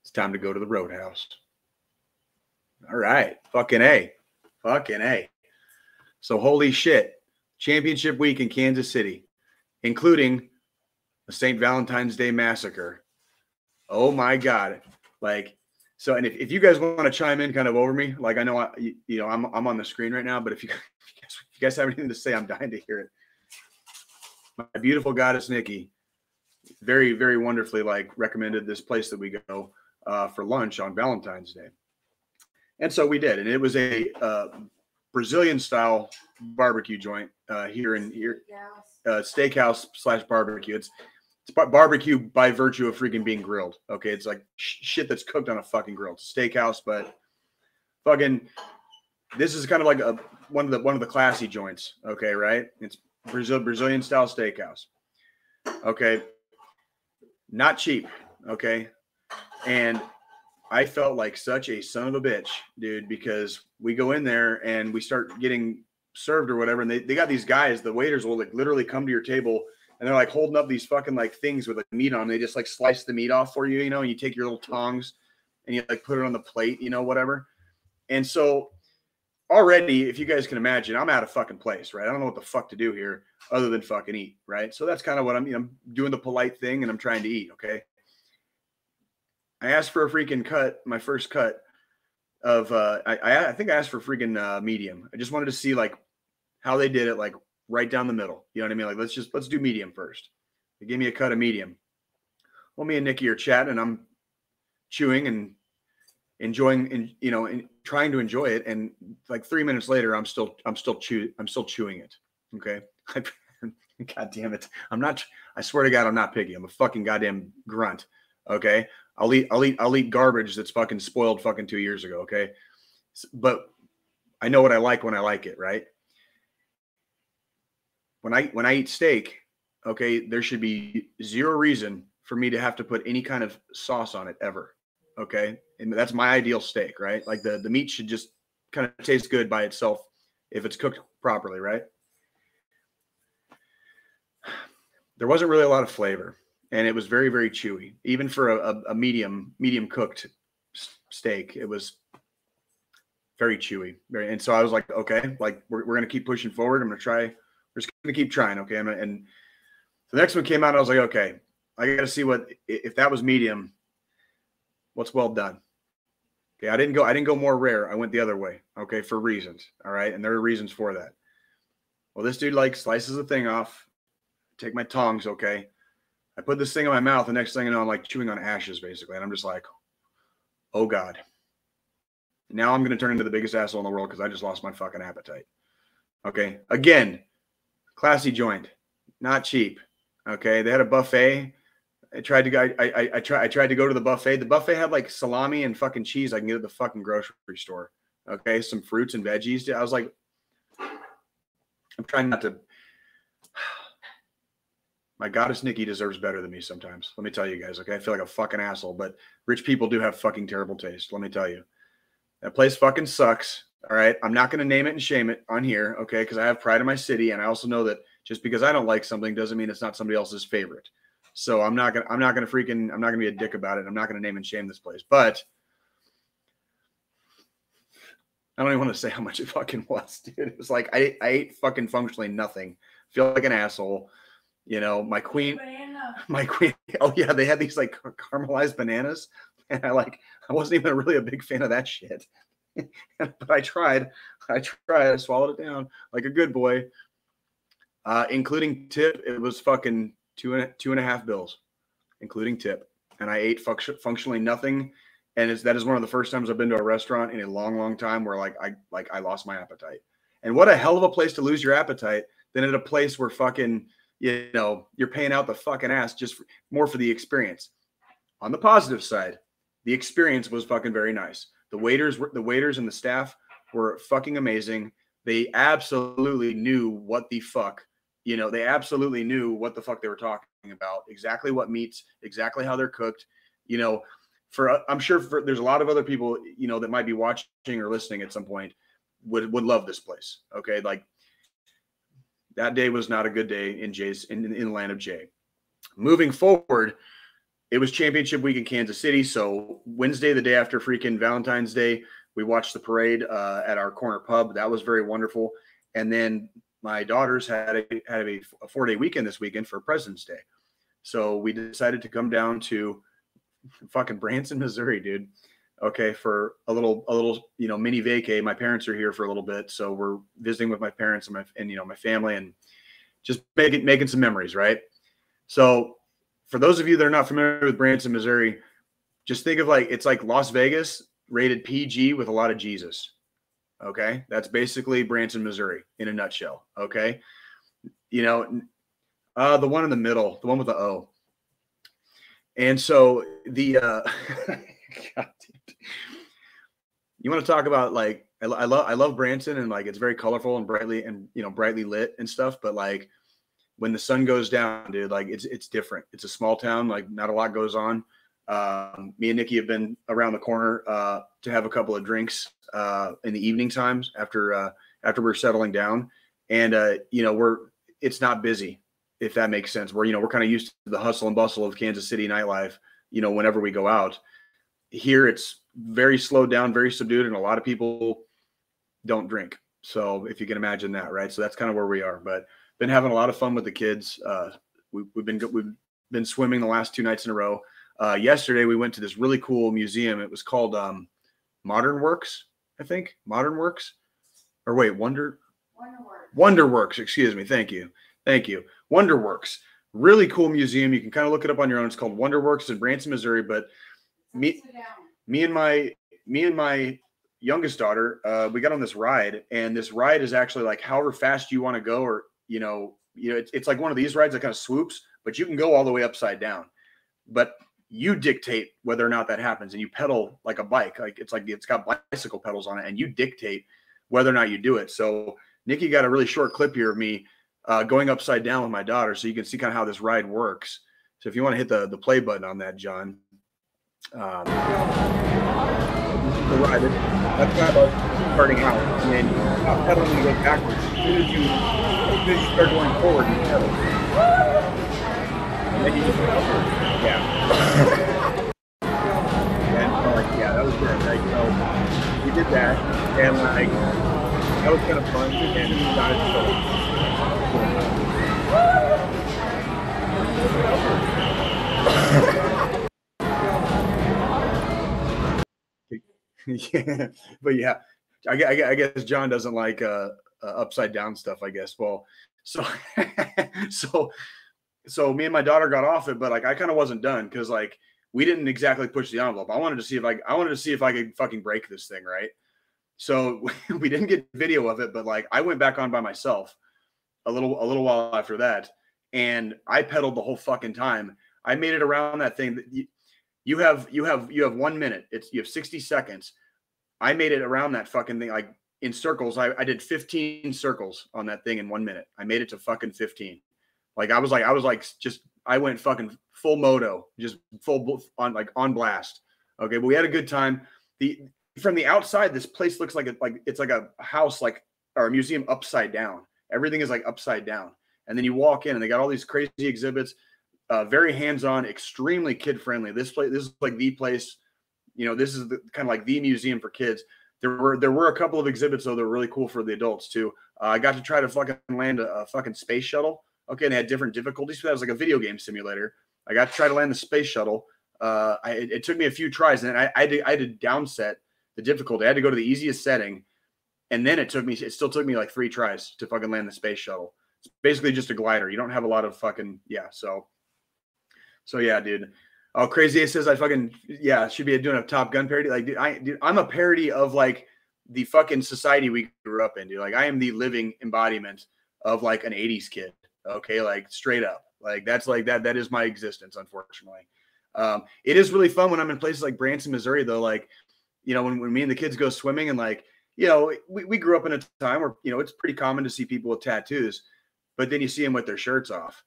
S3: It's time to go to the roadhouse. All right. Fucking A. Fucking A. So, holy shit. Championship week in Kansas City, including the St. Valentine's Day massacre. Oh my God. Like, so, and if, if you guys want to chime in kind of over me, like I know, I, you, know, I'm, I'm on the screen right now, but if you, if you, guys, if you guys have anything to say, I'm dying to hear it. My beautiful goddess, Nikki, very, very wonderfully like recommended this place that we go uh, for lunch on Valentine's Day. And so we did. And it was a uh, Brazilian style barbecue joint uh, here in here, uh, steakhouse slash barbecue. It's it's barbecue by virtue of freaking being grilled. Okay, it's like sh- shit that's cooked on a fucking grill. It's steakhouse, but fucking this is kind of like a one of the one of the classy joints. Okay, right? It's Brazil Brazilian style steakhouse. Okay, not cheap. Okay, and I felt like such a son of a bitch, dude, because we go in there and we start getting served or whatever, and they, they got these guys, the waiters will like literally come to your table and they're like holding up these fucking like things with like meat on. Them. They just like slice the meat off for you, you know, and you take your little tongs and you like put it on the plate, you know, whatever. And so already, if you guys can imagine, I'm out of fucking place, right? I don't know what the fuck to do here other than fucking eat, right? So that's kind of what I'm, you know, I'm doing the polite thing and I'm trying to eat, okay? I asked for a freaking cut, my first cut of uh I I think I asked for freaking uh medium. I just wanted to see like how they did it, like right down the middle. You know what I mean? Like let's just let's do medium first. They gave me a cut of medium. Well, me and Nikki are chatting and I'm chewing and enjoying and you know and trying to enjoy it. And like three minutes later, I'm still I'm still chew I'm still chewing it. Okay. God damn it. I'm not I swear to God, I'm not picky. I'm a fucking goddamn grunt. Okay. I'll eat, I'll eat, I'll eat garbage that's fucking spoiled fucking two years ago. Okay. But I know what I like when I like it, right? When I when I eat steak, okay, there should be zero reason for me to have to put any kind of sauce on it ever. Okay. And that's my ideal steak, right? Like the, the meat should just kind of taste good by itself if it's cooked properly, right? There wasn't really a lot of flavor and it was very very chewy even for a, a medium medium cooked steak it was very chewy and so i was like okay like we're, we're gonna keep pushing forward i'm gonna try we're just gonna keep trying okay gonna, and the next one came out i was like okay i gotta see what if that was medium what's well done okay i didn't go i didn't go more rare i went the other way okay for reasons all right and there are reasons for that well this dude like slices the thing off take my tongs okay I put this thing in my mouth. The next thing you know, I'm like chewing on ashes basically. And I'm just like, oh God. Now I'm to turn into the biggest asshole in the world because I just lost my fucking appetite. Okay. Again, classy joint, not cheap. Okay. They had a buffet. I tried to go. I, I, I tried. I tried to go to the buffet. The buffet had like salami and fucking cheese. I can get at the fucking grocery store. Okay, some fruits and veggies. I was like, I'm trying not to my goddess Nikki deserves better than me sometimes. Let me tell you guys. Okay, I feel like a fucking asshole, but rich people do have fucking terrible taste. Let me tell you, that place fucking sucks. All right, I'm not going to name it and shame it on here, okay? Because I have pride in my city, and I also know that just because I don't like something doesn't mean it's not somebody else's favorite. So I'm not gonna I'm not gonna freaking I'm not gonna be a dick about it. I'm not gonna name and shame this place, but I don't even want to say how much it fucking was, dude. It was like I I ate fucking functionally nothing. Feel like an asshole. You know, my queen, Banana. my queen. Oh yeah, they had these like caramelized bananas, and I like I wasn't even really a big fan of that shit. but I tried. I tried. I swallowed it down like a good boy. Uh, including tip, it was fucking two and two and a half bills, including tip, and I ate func- functionally nothing. And it's, that is one of the first times I've been to a restaurant in a long, long time where like I like I lost my appetite. And what a hell of a place to lose your appetite than at a place where fucking, you know, you're paying out the fucking ass just for, more for the experience. On the positive side, the experience was fucking very nice. The waiters were the waiters and the staff were fucking amazing. They absolutely knew what the fuck, you know, they absolutely knew what the fuck they were talking about, exactly what meats, exactly how they're cooked. You know, for I'm sure for, there's a lot of other people, you know, that might be watching or listening at some point would would love this place. Okay, like that day was not a good day in Jay's in, in the land of Jay. Moving forward, it was championship week in Kansas City. So Wednesday, the day after freaking Valentine's Day, we watched the parade uh, at our corner pub. That was very wonderful. And then my daughters had a had a, a four day weekend this weekend for President's Day. So we decided to come down to fucking Branson, Missouri, dude. Okay, for a little a little you know mini vacay. My parents are here for a little bit, so we're visiting with my parents and my and you know my family and just making making some memories, right? So for those of you that are not familiar with Branson, Missouri, just think of like it's like Las Vegas rated PG with a lot of Jesus. Okay, that's basically Branson, Missouri in a nutshell. Okay, you know, uh, the one in the middle, the one with the O. And so the uh, you want to talk about like I, I love I love Branson and like it's very colorful and brightly and you know brightly lit and stuff, but like when the sun goes down, dude, like it's it's different. It's a small town, like not a lot goes on. Um, me and Nikki have been around the corner uh, to have a couple of drinks uh, in the evening times after uh, after we're settling down, and uh, you know we're it's not busy if that makes sense. Where you know we're kind of used to the hustle and bustle of Kansas City nightlife. You know, whenever we go out, here it's very slowed down, very subdued, and a lot of people don't drink. So if you can imagine that, right? So that's kind of where we are. But been having a lot of fun with the kids. Uh, we, have been we've been swimming the last two nights in a row. Uh, yesterday we went to this really cool museum. It was called um, Modern Works, I think. Modern Works, or wait, Wonder Wonderworks. Wonderworks. Excuse me. Thank you. Thank you. Wonderworks. Really cool museum. You can kind of look it up on your own. It's called Wonderworks in Branson, Missouri. But me, me and my me and my youngest daughter, uh, we got on this ride, and this ride is actually like however fast you want to go, or you know, you know, it's, it's like one of these rides that kind of swoops, but you can go all the way upside down. But you dictate whether or not that happens, and you pedal like a bike, like it's like it's got bicycle pedals on it, and you dictate whether or not you do it. So Nikki got a really short clip here of me uh, going upside down with my daughter, so you can see kind of how this ride works. So if you want to hit the the play button on that, John. Um, the ride. That's kind of starting out, and then uh, pedaling to go backwards. As soon as you, as soon as you start going forward, you pedal. Upward. Yeah. and like, yeah, that was good. Like, so we did that, and like, that was kind of fun. And we got. So, yeah, but yeah, I, I, I, guess John doesn't like uh, uh, upside down stuff. I guess. Well, so so so me and my daughter got off it, but like I kind of wasn't done because like we didn't exactly push the envelope. I wanted to see if I I wanted to see if I could fucking break this thing, right? So we didn't get video of it, but like I went back on by myself a little a little while after that, and I pedaled the whole fucking time. I made it around that thing you have you have you have one minute. It's you have 60 seconds. I made it around that fucking thing like in circles. I, I did 15 circles on that thing in one minute. I made it to fucking 15. Like I was like I was like just I went fucking full moto, just full on like on blast. Okay, but we had a good time. The from the outside, this place looks like a like it's like a house like or a museum upside down. Everything is like upside down. And then you walk in and they got all these crazy exhibits uh, very hands-on, extremely kid-friendly. This place, this is like the place. You know, this is the, kind of like the museum for kids. There were there were a couple of exhibits though that were really cool for the adults too. Uh, I got to try to fucking land a, a fucking space shuttle. Okay, and they had different difficulties. So that was like a video game simulator. I got to try to land the space shuttle. Uh, I, it, it, took me a few tries, and I, I, had to, I had to downset the difficulty. I had to go to the easiest setting, and then it took me. It still took me like three tries to fucking land the space shuttle. It's basically just a glider. You don't have a lot of fucking yeah. So so yeah, dude. Oh, crazy! It says I fucking yeah should be doing a Top Gun parody. Like, dude, I dude, I'm a parody of like the fucking society we grew up in, dude. Like I am the living embodiment of like an 80s kid. Okay, like straight up. Like that's like that that is my existence, unfortunately. Um, it is really fun when I'm in places like Branson, Missouri, though. Like, you know, when, when me and the kids go swimming and like, you know, we, we grew up in a time where, you know, it's pretty common to see people with tattoos, but then you see them with their shirts off.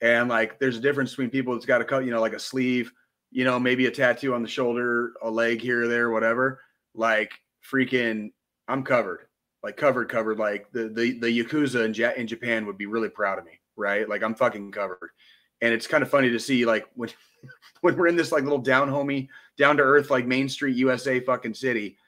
S3: And like, there's a difference between people that's got a cut, you know, like a sleeve, you know, maybe a tattoo on the shoulder, a leg here or there, whatever. Like, freaking, I'm covered, like covered, covered. Like the the the yakuza in, in Japan would be really proud of me, right? Like I'm fucking covered. And it's kind of funny to see like when when we're in this like little down homey, down to earth like Main Street USA fucking city,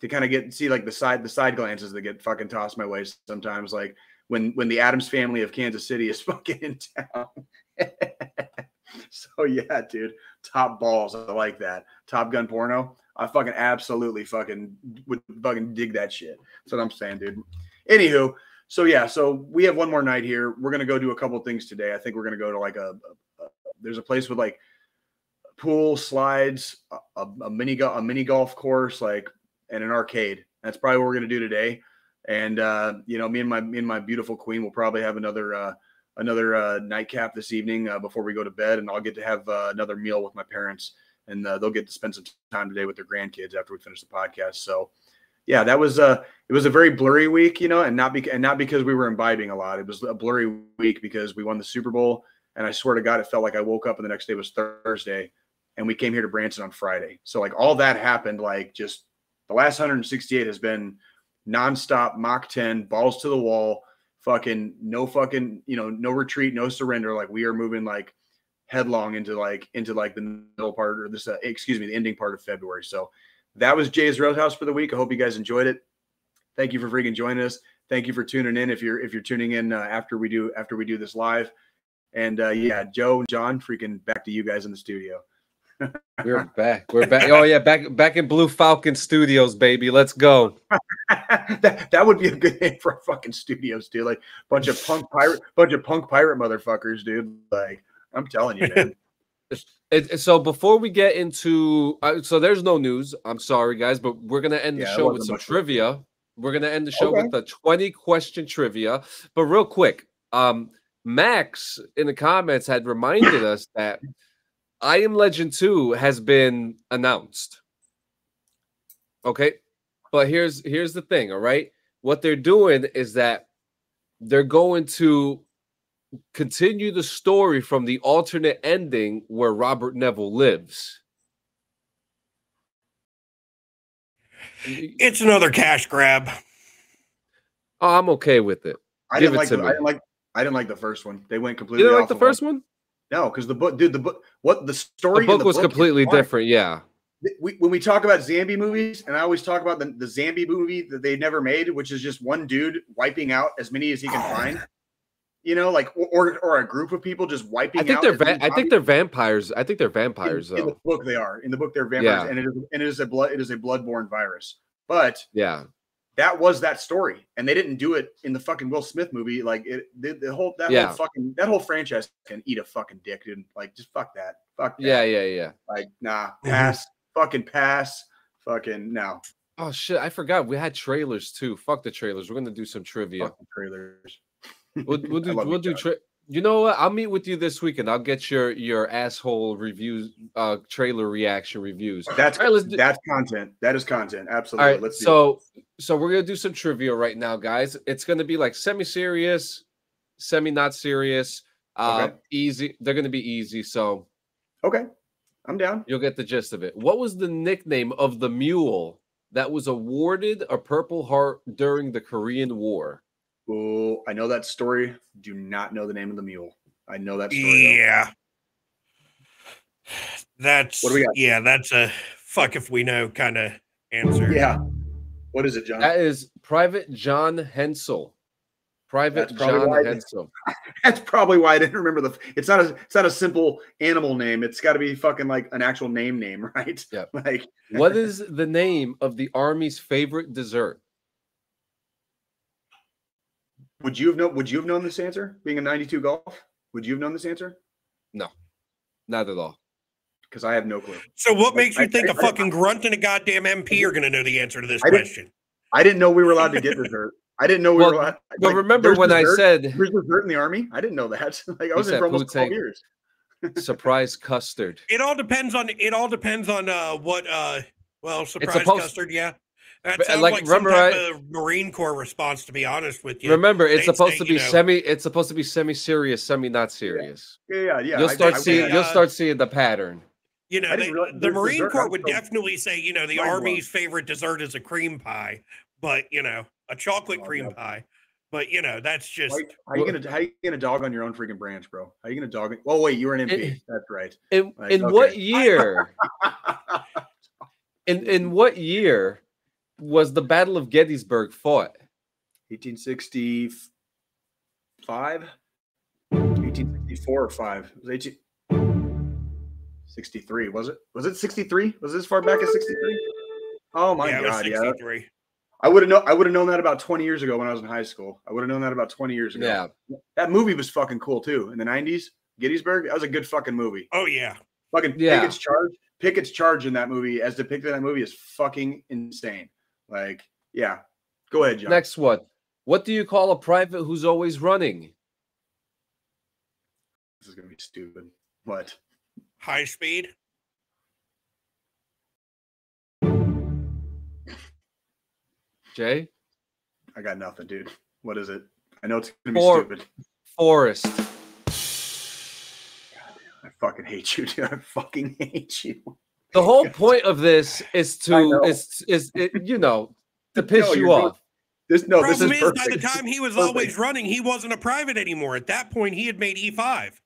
S3: to kind of get see like the side the side glances that get fucking tossed my way sometimes. Like when when the Addams family of Kansas City is fucking in town. so yeah, dude, top balls. I like that. Top Gun porno. I fucking absolutely fucking would fucking dig that shit. That's what I'm saying, dude. Anywho, so yeah, so we have one more night here. We're gonna go do a couple things today. I think we're gonna go to like a, a, a there's a place with like pool slides, a, a mini a mini golf course, like and an arcade. That's probably what we're gonna do today. And uh, you know, me and my me and my beautiful queen will probably have another uh, another uh, nightcap this evening uh, before we go to bed, and I'll get to have uh, another meal with my parents and uh, they'll get to spend some time today with their grandkids after we finish the podcast. So, yeah, that was a it was a very blurry week, you know, and not be- and not because we were imbibing a lot. It was a blurry week because we won the Super Bowl, and I swear to God, it felt like I woke up and the next day was Thursday, and we came here to Branson on Friday. So like all that happened, like just the last 168 has been nonstop Mach 10, balls to the wall, fucking no fucking you know no retreat, no surrender. Like we are moving like headlong into like into like the middle part or this uh, excuse me the ending part of February. So that was Jay's Roadhouse for the week. I hope you guys enjoyed it. Thank you for freaking joining us. Thank you for tuning in. If you're if you're tuning in uh, after we do after we do this live, and uh, yeah, Joe and John, freaking back to you guys in the studio.
S2: We're back. We're back. Oh yeah, back back in Blue Falcon Studios, baby. Let's go.
S3: that, that would be a good name for a fucking studios, dude. Like bunch of punk pirate, bunch of punk pirate motherfuckers, dude. Like I'm telling you, man.
S2: It, so before we get into uh, so there's no news. I'm sorry guys but we're gonna end the yeah, show with some trivia. we're gonna end the show okay. with a 20 question trivia. But real quick um max in the comments had reminded us that i am legend 2 has been announced. Okay? But here's here's the thing all right? What they're doing is that they're going to continue the story from the alternate ending where Robert Neville lives.
S4: It's another cash grab.
S2: Oh, I'm okay with it.
S3: I Give didn't it like. The, I didn't like. I didn't like the first one. They went completely.
S2: You didn't like the first one?
S3: No, because the book, dude. The book. What the story?
S2: The book the was book completely different. Yeah.
S3: We, when we talk about zombie movies, and I always talk about the, the zombie movie that they never made, which is just one dude wiping out as many as he can oh, find you know, like or or a group of people just wiping.
S2: I think they're va- I think they're vampires. I think they're vampires.
S3: In, in, the book, they are. In the book, they're vampires, yeah. and it is and it is a blood it is a bloodborne virus. But
S2: yeah,
S3: that was that story, and they didn't do it in the fucking Will Smith movie. Like it, the, the whole that yeah. whole fucking that whole franchise can eat a fucking dick, dude. Like just fuck that. Fuck. That.
S2: Yeah, yeah, yeah.
S3: Like nah, pass. fucking pass. Fucking no.
S2: Oh shit! I forgot we had trailers too. Fuck the trailers. We're gonna do some trivia.
S3: trailers.
S2: We'll, we'll do. we'll do. Tra- you know what? I'll meet with you this weekend. I'll get your your asshole reviews, uh, trailer reaction reviews.
S3: That's right, let's do- that's content. That is content. Absolutely.
S2: All right. Let's so so we're gonna do some trivia right now, guys. It's gonna be like semi serious, semi not serious. Uh, okay. easy. They're gonna be easy. So
S3: okay, I'm down.
S2: You'll get the gist of it. What was the nickname of the mule that was awarded a Purple Heart during the Korean War?
S3: Oh, I know that story. Do not know the name of the mule. I know that story.
S4: Yeah. Though. That's what do we got? Yeah, that's a fuck if we know kind of answer.
S3: Yeah. What is it, John?
S2: That is Private John Hensel. Private John Hensel.
S3: That's probably why I didn't remember the. It's not a. It's not a simple animal name. It's got to be fucking like an actual name name, right?
S2: Yeah.
S3: Like,
S2: what is the name of the army's favorite dessert?
S3: Would you have known? Would you have known this answer? Being a 92 golf, would you have known this answer?
S2: No, not at all.
S3: because I have no clue.
S4: So, what makes you think I, a I, fucking grunt and a goddamn MP are going to know the answer to this question?
S3: Didn't, I didn't know we were allowed to get dessert. I didn't know we well, were allowed.
S2: But like, remember when dessert, I said
S3: there's dessert in the army? I didn't know that. like I was in for almost twelve years.
S2: surprise custard.
S4: It all depends on. It all depends on uh, what. uh Well, surprise supposed, custard. Yeah. That sounds like, like remember, some type I, of Marine Corps response. To be honest with you,
S2: remember it's They'd supposed say, to be you know, semi. It's supposed to be semi-serious, semi-not serious.
S3: Yeah, yeah, yeah.
S2: You'll start I, seeing. I, uh, you'll start seeing the pattern.
S4: You know, they, the Marine Corps would definitely say, you know, the Army's favorite dessert is a cream pie, but you know, a chocolate oh, cream yeah. pie. But you know, that's just
S3: how you gonna how you gonna dog on your own freaking branch, bro? How are you gonna dog? It? Oh wait, you were an MP. In, that's right.
S2: In, like, in okay. what year? in in what year was the Battle of Gettysburg fought?
S3: 1865, 1864 or five. It was 1863. Was it? Was it 63? Was it as far back as 63? Oh my yeah, god, yeah. I would have known. I would have known that about 20 years ago when I was in high school. I would have known that about 20 years ago.
S2: Yeah,
S3: that movie was fucking cool too in the 90s. Gettysburg. That was a good fucking movie.
S4: Oh yeah,
S3: fucking yeah. Pickett's charge. Pickett's charge in that movie, as depicted in that movie, is fucking insane. Like, yeah. Go ahead, John.
S2: Next one. What do you call a private who's always running?
S3: This is gonna be stupid. What?
S4: High speed.
S2: Jay?
S3: I got nothing, dude. What is it? I know it's gonna be For- stupid.
S2: Forrest.
S3: I fucking hate you, dude. I fucking hate you.
S2: The whole point of this is to is is it, you know to piss no, you off.
S3: This no, Problem this is, is
S4: by the time he was perfect. always running, he wasn't a private anymore. At that point, he had made E five.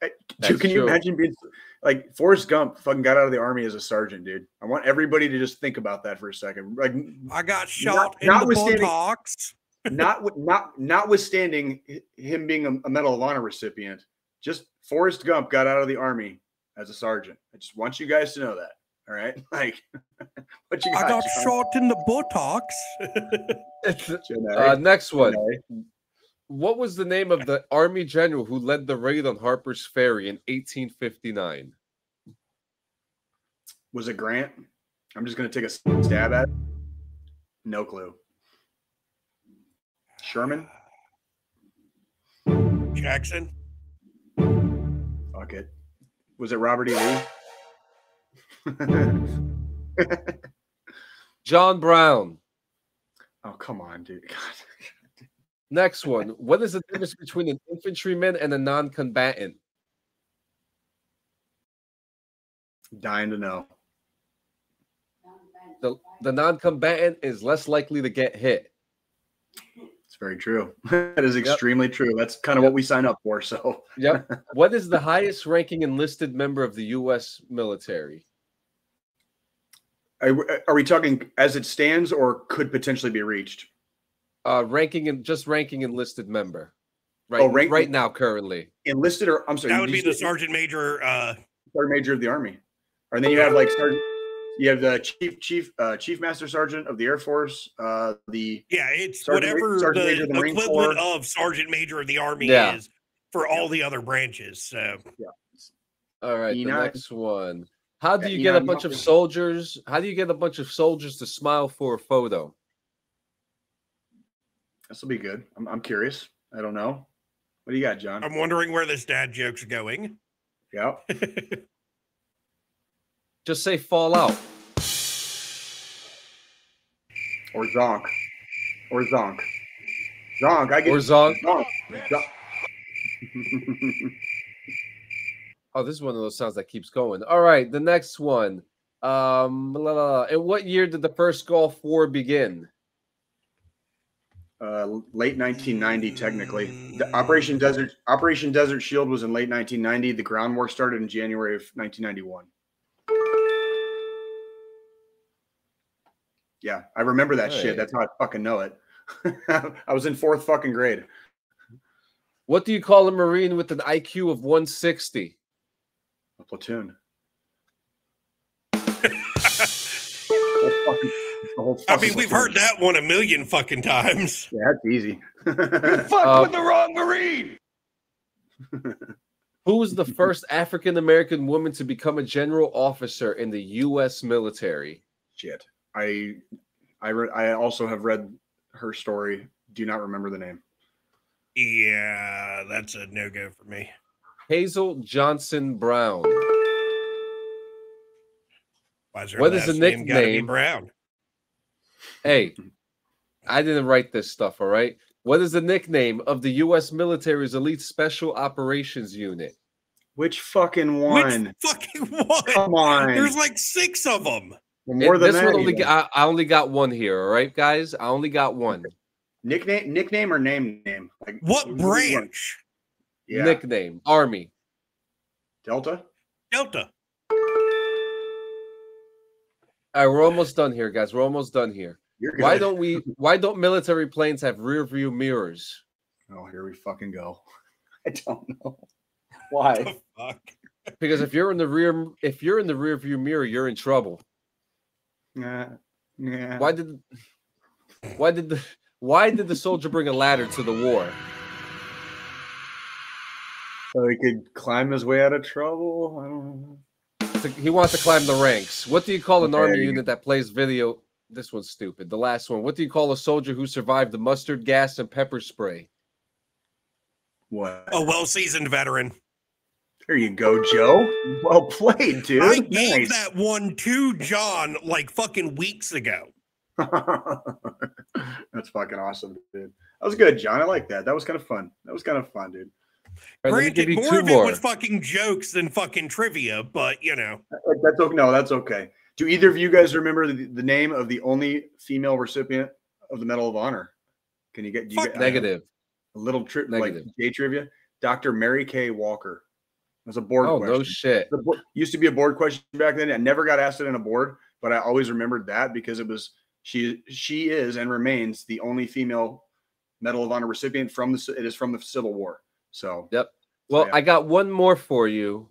S3: Dude, can true. you imagine being like Forrest Gump fucking got out of the army as a sergeant, dude. I want everybody to just think about that for a second. Like
S4: I got shot not, in the buttocks.
S3: not not notwithstanding him being a, a Medal of Honor recipient, just Forrest Gump got out of the army as a sergeant. I just want you guys to know that. All right, like
S4: what you got, I got John? shot in the buttocks.
S2: uh, next one. What was the name of the army general who led the raid on Harper's Ferry in 1859?
S3: Was it Grant? I'm just going to take a stab at it. No clue. Sherman?
S4: Jackson?
S3: Fuck it. Was it Robert E.
S2: Lee? John Brown.
S3: Oh, come on, dude. God.
S2: Next one. What is the difference between an infantryman and a non-combatant?
S3: Dying to know.
S2: The the non-combatant is less likely to get hit.
S3: It's very true. that is extremely yep. true. That's kind of yep. what we sign up for. So,
S2: yep. What is the highest ranking enlisted member of the U.S. military?
S3: Are, are we talking as it stands, or could potentially be reached?
S2: Uh, ranking and just ranking enlisted member. Right, oh, rank, right now, currently
S3: enlisted, or I'm sorry,
S4: that would be the sergeant major, uh,
S3: sergeant major of the army, and then you have like sergeant. You have the chief, chief, uh, chief master sergeant of the Air Force. Uh, the
S4: yeah, it's whatever the, the, the equivalent Corps. of sergeant major of the army yeah. is for all the other branches. So
S3: yeah.
S2: All right, E9. the next one. How do you yeah, get E9 a bunch of soldiers? How do you get a bunch of soldiers to smile for a photo?
S3: This will be good. I'm, I'm curious. I don't know. What do you got, John?
S4: I'm wondering where this dad joke's going.
S3: Yeah.
S2: Just say Fallout.
S3: Or Zonk. Or Zonk. Zonk. I get
S2: or Zonk. Zonk. Zonk. oh, this is one of those sounds that keeps going. All right, the next one. Um, blah, blah, blah. in what year did the first Gulf War begin?
S3: uh, late 1990, technically. The Operation Desert Operation Desert Shield was in late 1990. The ground war started in January of 1991. Yeah, I remember that hey. shit. That's how I fucking know it. I was in fourth fucking grade.
S2: What do you call a Marine with an IQ of 160?
S3: A platoon.
S4: I mean, we've heard that one a million fucking times.
S3: Yeah, that's easy.
S4: you fucked uh, with the wrong Marine.
S2: Who was the first African American woman to become a general officer in the U.S. military?
S3: Shit, I, I, re- I also have read her story. Do not remember the name.
S4: Yeah, that's a no go for me.
S2: Hazel Johnson Brown. What is the nickname?
S4: Brown.
S2: Hey, I didn't write this stuff. All right. What is the nickname of the U.S. military's elite special operations unit?
S3: Which fucking one?
S4: Which fucking one?
S3: Come on.
S4: There's like six of them.
S2: More it, than this that, one only got, I, I only got one here. All right, guys. I only got one.
S3: Nickname, nickname, or name name?
S4: Like what branch?
S2: Yeah. Nickname. Army.
S3: Delta.
S4: Delta.
S2: All right, we're almost done here, guys. We're almost done here. Why don't we? Why don't military planes have rear view mirrors?
S3: Oh, here we fucking go. I don't know why.
S2: because if you're in the rear, if you're in the rear view mirror, you're in trouble.
S3: Yeah. Yeah.
S2: Why did? Why did the? Why did the soldier bring a ladder to the war?
S3: So he could climb his way out of trouble. I don't know
S2: to, he wants to climb the ranks. What do you call an okay. army unit that plays video? This one's stupid. The last one. What do you call a soldier who survived the mustard gas and pepper spray?
S3: What?
S4: A well-seasoned veteran.
S3: There you go, Joe. Well played, dude.
S4: I gave that one to John like fucking weeks ago.
S3: That's fucking awesome, dude. That was good, John. I like that. That was kind of fun. That was kind of fun, dude.
S4: Right, Granted, more of more. it was fucking jokes than fucking trivia, but you know.
S3: That's okay. No, that's okay. Do either of you guys remember the, the name of the only female recipient of the Medal of Honor? Can you get, you get
S2: negative?
S3: A little trip like J trivia. Dr. Mary Kay Walker. That's a board
S2: oh,
S3: question.
S2: no shit.
S3: Used to be a board question back then. I never got asked it in a board, but I always remembered that because it was she she is and remains the only female Medal of Honor recipient from the it is from the Civil War. So
S2: yep. Well, so, yeah. I got one more for you,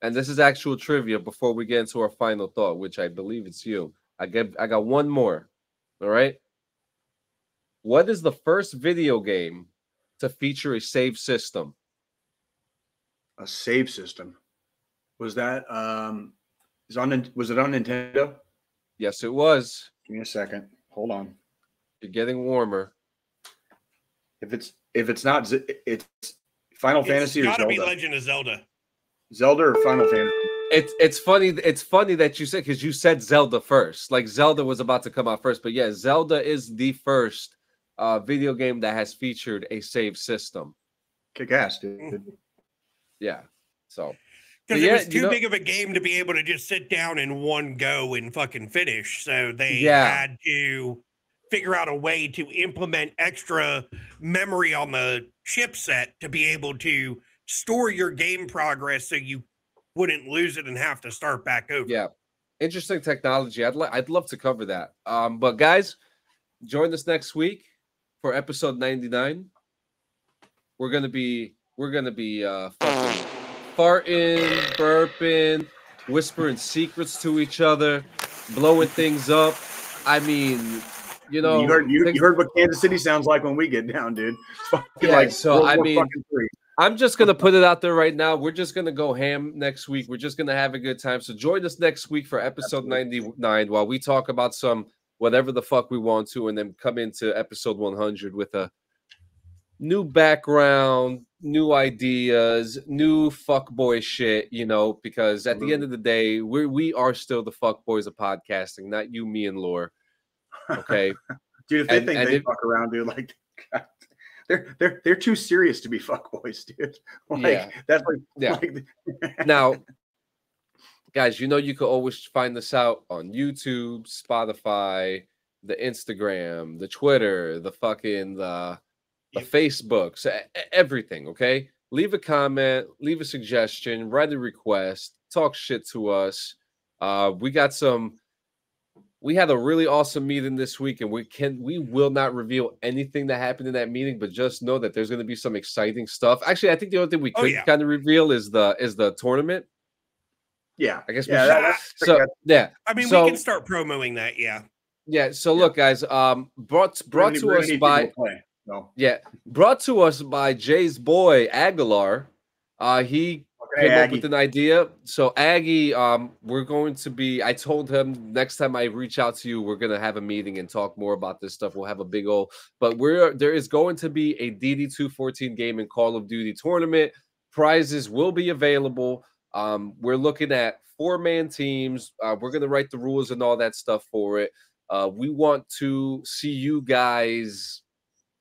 S2: and this is actual trivia before we get into our final thought, which I believe it's you. I get I got one more. All right. What is the first video game to feature a save system?
S3: A save system. Was that um is on was it on Nintendo?
S2: Yes, it was.
S3: Give me a second. Hold on.
S2: You're getting warmer.
S3: If it's if it's not it's Final it's Fantasy or Zelda? Gotta be
S4: Legend of Zelda.
S3: Zelda or Final Fantasy?
S2: It's it's funny it's funny that you said because you said Zelda first. Like Zelda was about to come out first, but yeah, Zelda is the first uh, video game that has featured a save system.
S3: Kick ass, dude.
S2: Yeah. So
S4: because yeah, it was too you know, big of a game to be able to just sit down in one go and fucking finish. So they yeah. had to figure out a way to implement extra memory on the chipset to be able to store your game progress so you wouldn't lose it and have to start back over.
S2: Yeah. Interesting technology. I'd like I'd love to cover that. Um, but guys, join us next week for episode 99. We're gonna be we're gonna be uh farting, burping, whispering secrets to each other, blowing things up. I mean, you know,
S3: you heard you, you, heard what Kansas City sounds like when we get down, dude.
S2: yeah, like so I mean, I'm just gonna put it out there right now. We're just gonna go ham next week. We're just gonna have a good time. So join us next week for episode Absolutely. 99 while we talk about some whatever the fuck we want to, and then come into episode 100 with a new background, new ideas, new fuck boy shit. You know, because at the end mm-hmm. of the day, we we are still the fuck boys of podcasting, not you, me, and Lore. Okay,
S3: dude. If they and, think and they if, fuck around, dude, like they're they're they're too serious to be fuck boys, dude. Like yeah. that's like
S2: yeah. Like, now, guys, you know you can always find this out on YouTube, Spotify, the Instagram, the Twitter, the fucking the the Facebooks, everything. Okay, leave a comment, leave a suggestion, write a request, talk shit to us. Uh, we got some we had a really awesome meeting this week and we can we will not reveal anything that happened in that meeting but just know that there's going to be some exciting stuff actually i think the only thing we oh, could oh, yeah. kind of reveal is the is the tournament
S3: yeah
S2: i guess yeah, that, that's, so yeah
S4: i mean
S2: so,
S4: we can start promoting that yeah
S2: yeah so yeah. look guys um brought brought to us by no. yeah brought to us by jay's boy aguilar uh he came up with an idea. So Aggie, um, we're going to be. I told him next time I reach out to you, we're gonna have a meeting and talk more about this stuff. We'll have a big old, but we're there is going to be a DD two fourteen game in Call of Duty tournament. Prizes will be available. Um, we're looking at four man teams. Uh, we're gonna write the rules and all that stuff for it. Uh, we want to see you guys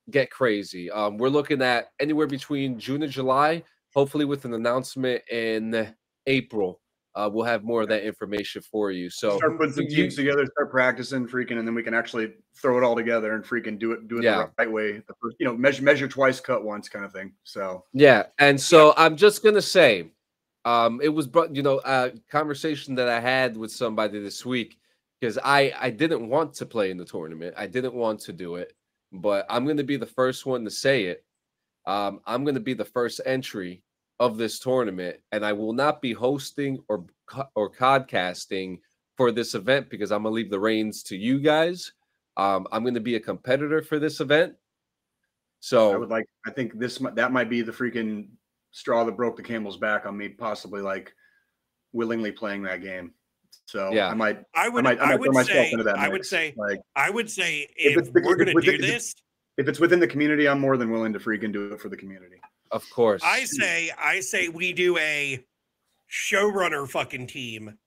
S2: get crazy. Um, we're looking at anywhere between June and July, hopefully with an announcement in April. Uh, we'll have more of that information for you. So
S3: start putting some teams together, start practicing, freaking, and then we can actually throw it all together and freaking do it, do it yeah. the right way. You know, measure measure twice, cut once, kind of thing. So
S2: yeah, and so I'm just gonna say, um, it was but you know a conversation that I had with somebody this week because I I didn't want to play in the tournament. I didn't want to do it but I'm going to be the first one to say it. Um, I'm going to be the first entry of this tournament, and I will not be hosting or or podcasting for this event because I'm going to leave the reins to you guys. Um, I'm going to be a competitor for this event. So
S3: I would like. I think this that might be the freaking straw that broke the camel's back on me, possibly like willingly playing that game. So yeah, I might.
S4: I would.
S3: I,
S4: might, I, might I would say. I would say. Like, I would say if, if we're going to do this,
S3: if it's within the community, I'm more than willing to freaking do it for the community.
S2: Of course.
S4: I say. I say we do a showrunner fucking team,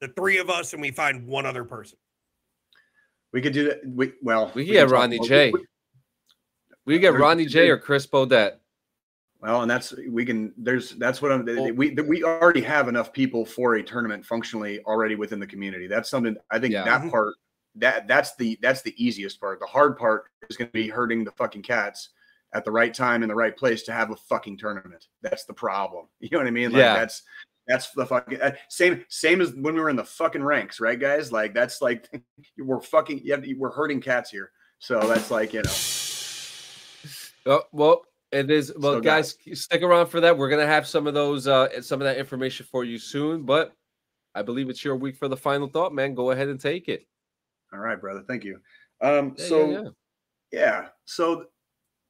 S4: the three of us, and we find one other person.
S3: We could do that. We well,
S2: we, we get Ronnie J. We, we get Ronnie J. or Chris Baudet.
S3: Well, and that's we can. There's that's what I'm. We we already have enough people for a tournament functionally already within the community. That's something I think yeah. that mm-hmm. part that that's the that's the easiest part. The hard part is going to be hurting the fucking cats at the right time in the right place to have a fucking tournament. That's the problem. You know what I mean? Like
S2: yeah.
S3: that's that's the fucking uh, same same as when we were in the fucking ranks, right, guys? Like that's like we're fucking yeah, we're hurting cats here. So that's like you know.
S2: Oh well, it is well, so guys. Stick around for that. We're gonna have some of those, uh, some of that information for you soon. But I believe it's your week for the final thought, man. Go ahead and take it.
S3: All right, brother. Thank you. Um, yeah, so yeah, yeah. yeah, so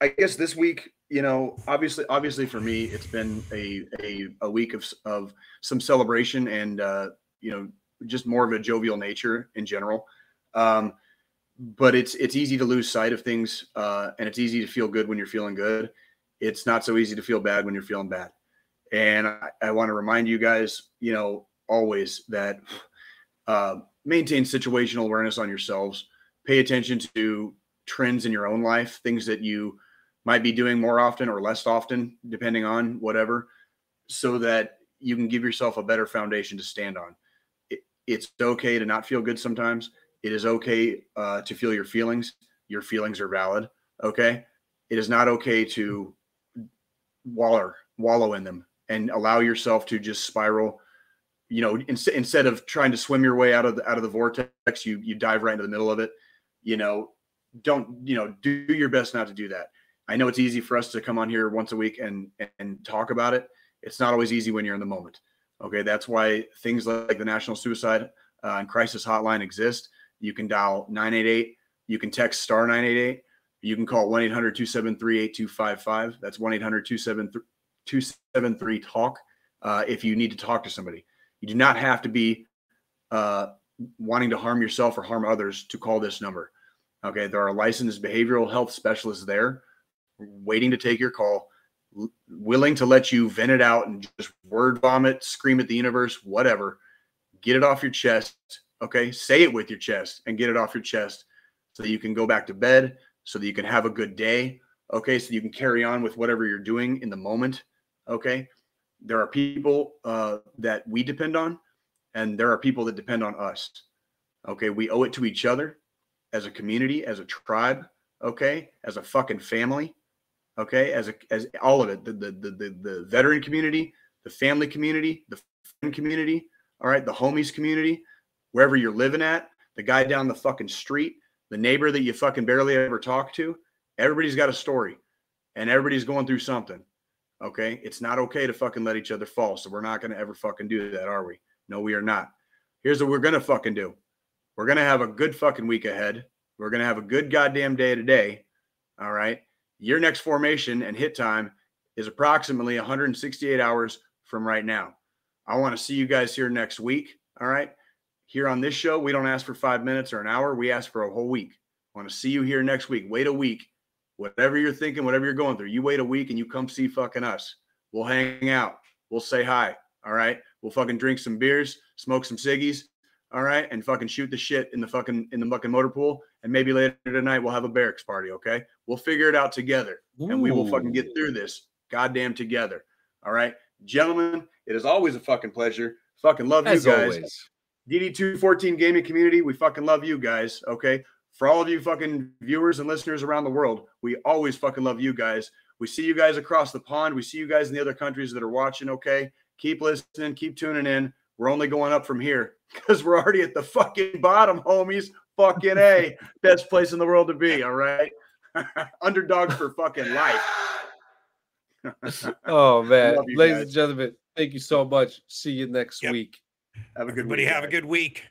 S3: I guess this week, you know, obviously, obviously for me, it's been a a, a week of of some celebration and uh, you know, just more of a jovial nature in general. Um, but it's it's easy to lose sight of things, uh, and it's easy to feel good when you're feeling good it's not so easy to feel bad when you're feeling bad. And I, I want to remind you guys, you know, always that uh, maintain situational awareness on yourselves. Pay attention to trends in your own life, things that you might be doing more often or less often, depending on whatever, so that you can give yourself a better foundation to stand on. It, it's okay to not feel good sometimes. It is okay uh, to feel your feelings. Your feelings are valid. Okay. It is not okay to waller wallow in them and allow yourself to just spiral. You know in, instead of trying to swim your way out of the out of the vortex you you dive right into the middle of it. You know don't you know do your best not to do that. I know it's easy for us to come on here once a week and and talk about it. It's not always easy when you're in the moment. Okay that's why things like the national suicide uh, and crisis hotline exist. You can dial 988 you can text star 988 you can call 1 800 273 8255. That's 1 800 273 TALK uh, if you need to talk to somebody. You do not have to be uh, wanting to harm yourself or harm others to call this number. Okay. There are licensed behavioral health specialists there waiting to take your call, willing to let you vent it out and just word vomit, scream at the universe, whatever. Get it off your chest. Okay. Say it with your chest and get it off your chest so you can go back to bed so that you can have a good day. Okay. So you can carry on with whatever you're doing in the moment. Okay. There are people uh, that we depend on, and there are people that depend on us. Okay. We owe it to each other as a community, as a tribe. Okay. As a fucking family. Okay. As a, as all of it, the, the, the, the, veteran community, the family community, the friend community. All right. The homies community, wherever you're living at, the guy down the fucking street, the neighbor that you fucking barely ever talk to, everybody's got a story and everybody's going through something. Okay. It's not okay to fucking let each other fall. So we're not going to ever fucking do that, are we? No, we are not. Here's what we're going to fucking do we're going to have a good fucking week ahead. We're going to have a good goddamn day today. All right. Your next formation and hit time is approximately 168 hours, from right now. I want to see you guys here next week. All right. Here on this show, we don't ask for five minutes or an hour. We ask for a whole week. I want to see you here next week. Wait a week. Whatever you're thinking, whatever you're going through, you wait a week and you come see fucking us. We'll hang out. We'll say hi. All right. We'll fucking drink some beers, smoke some ciggies. All right. And fucking shoot the shit in the fucking in the fucking motor pool. And maybe later tonight we'll have a barracks party. Okay. We'll figure it out together. Ooh. And we will fucking get through this goddamn together. All right. Gentlemen, it is always a fucking pleasure. Fucking love As you guys. Always. DD214 gaming community, we fucking love you guys. Okay. For all of you fucking viewers and listeners around the world, we always fucking love you guys. We see you guys across the pond. We see you guys in the other countries that are watching. Okay. Keep listening, keep tuning in. We're only going up from here because we're already at the fucking bottom, homies. Fucking A. Best place in the world to be. All right. Underdogs for fucking life.
S2: oh man. Ladies guys. and gentlemen, thank you so much. See you next yep. week.
S4: Have a good Everybody week, have guys. a good week.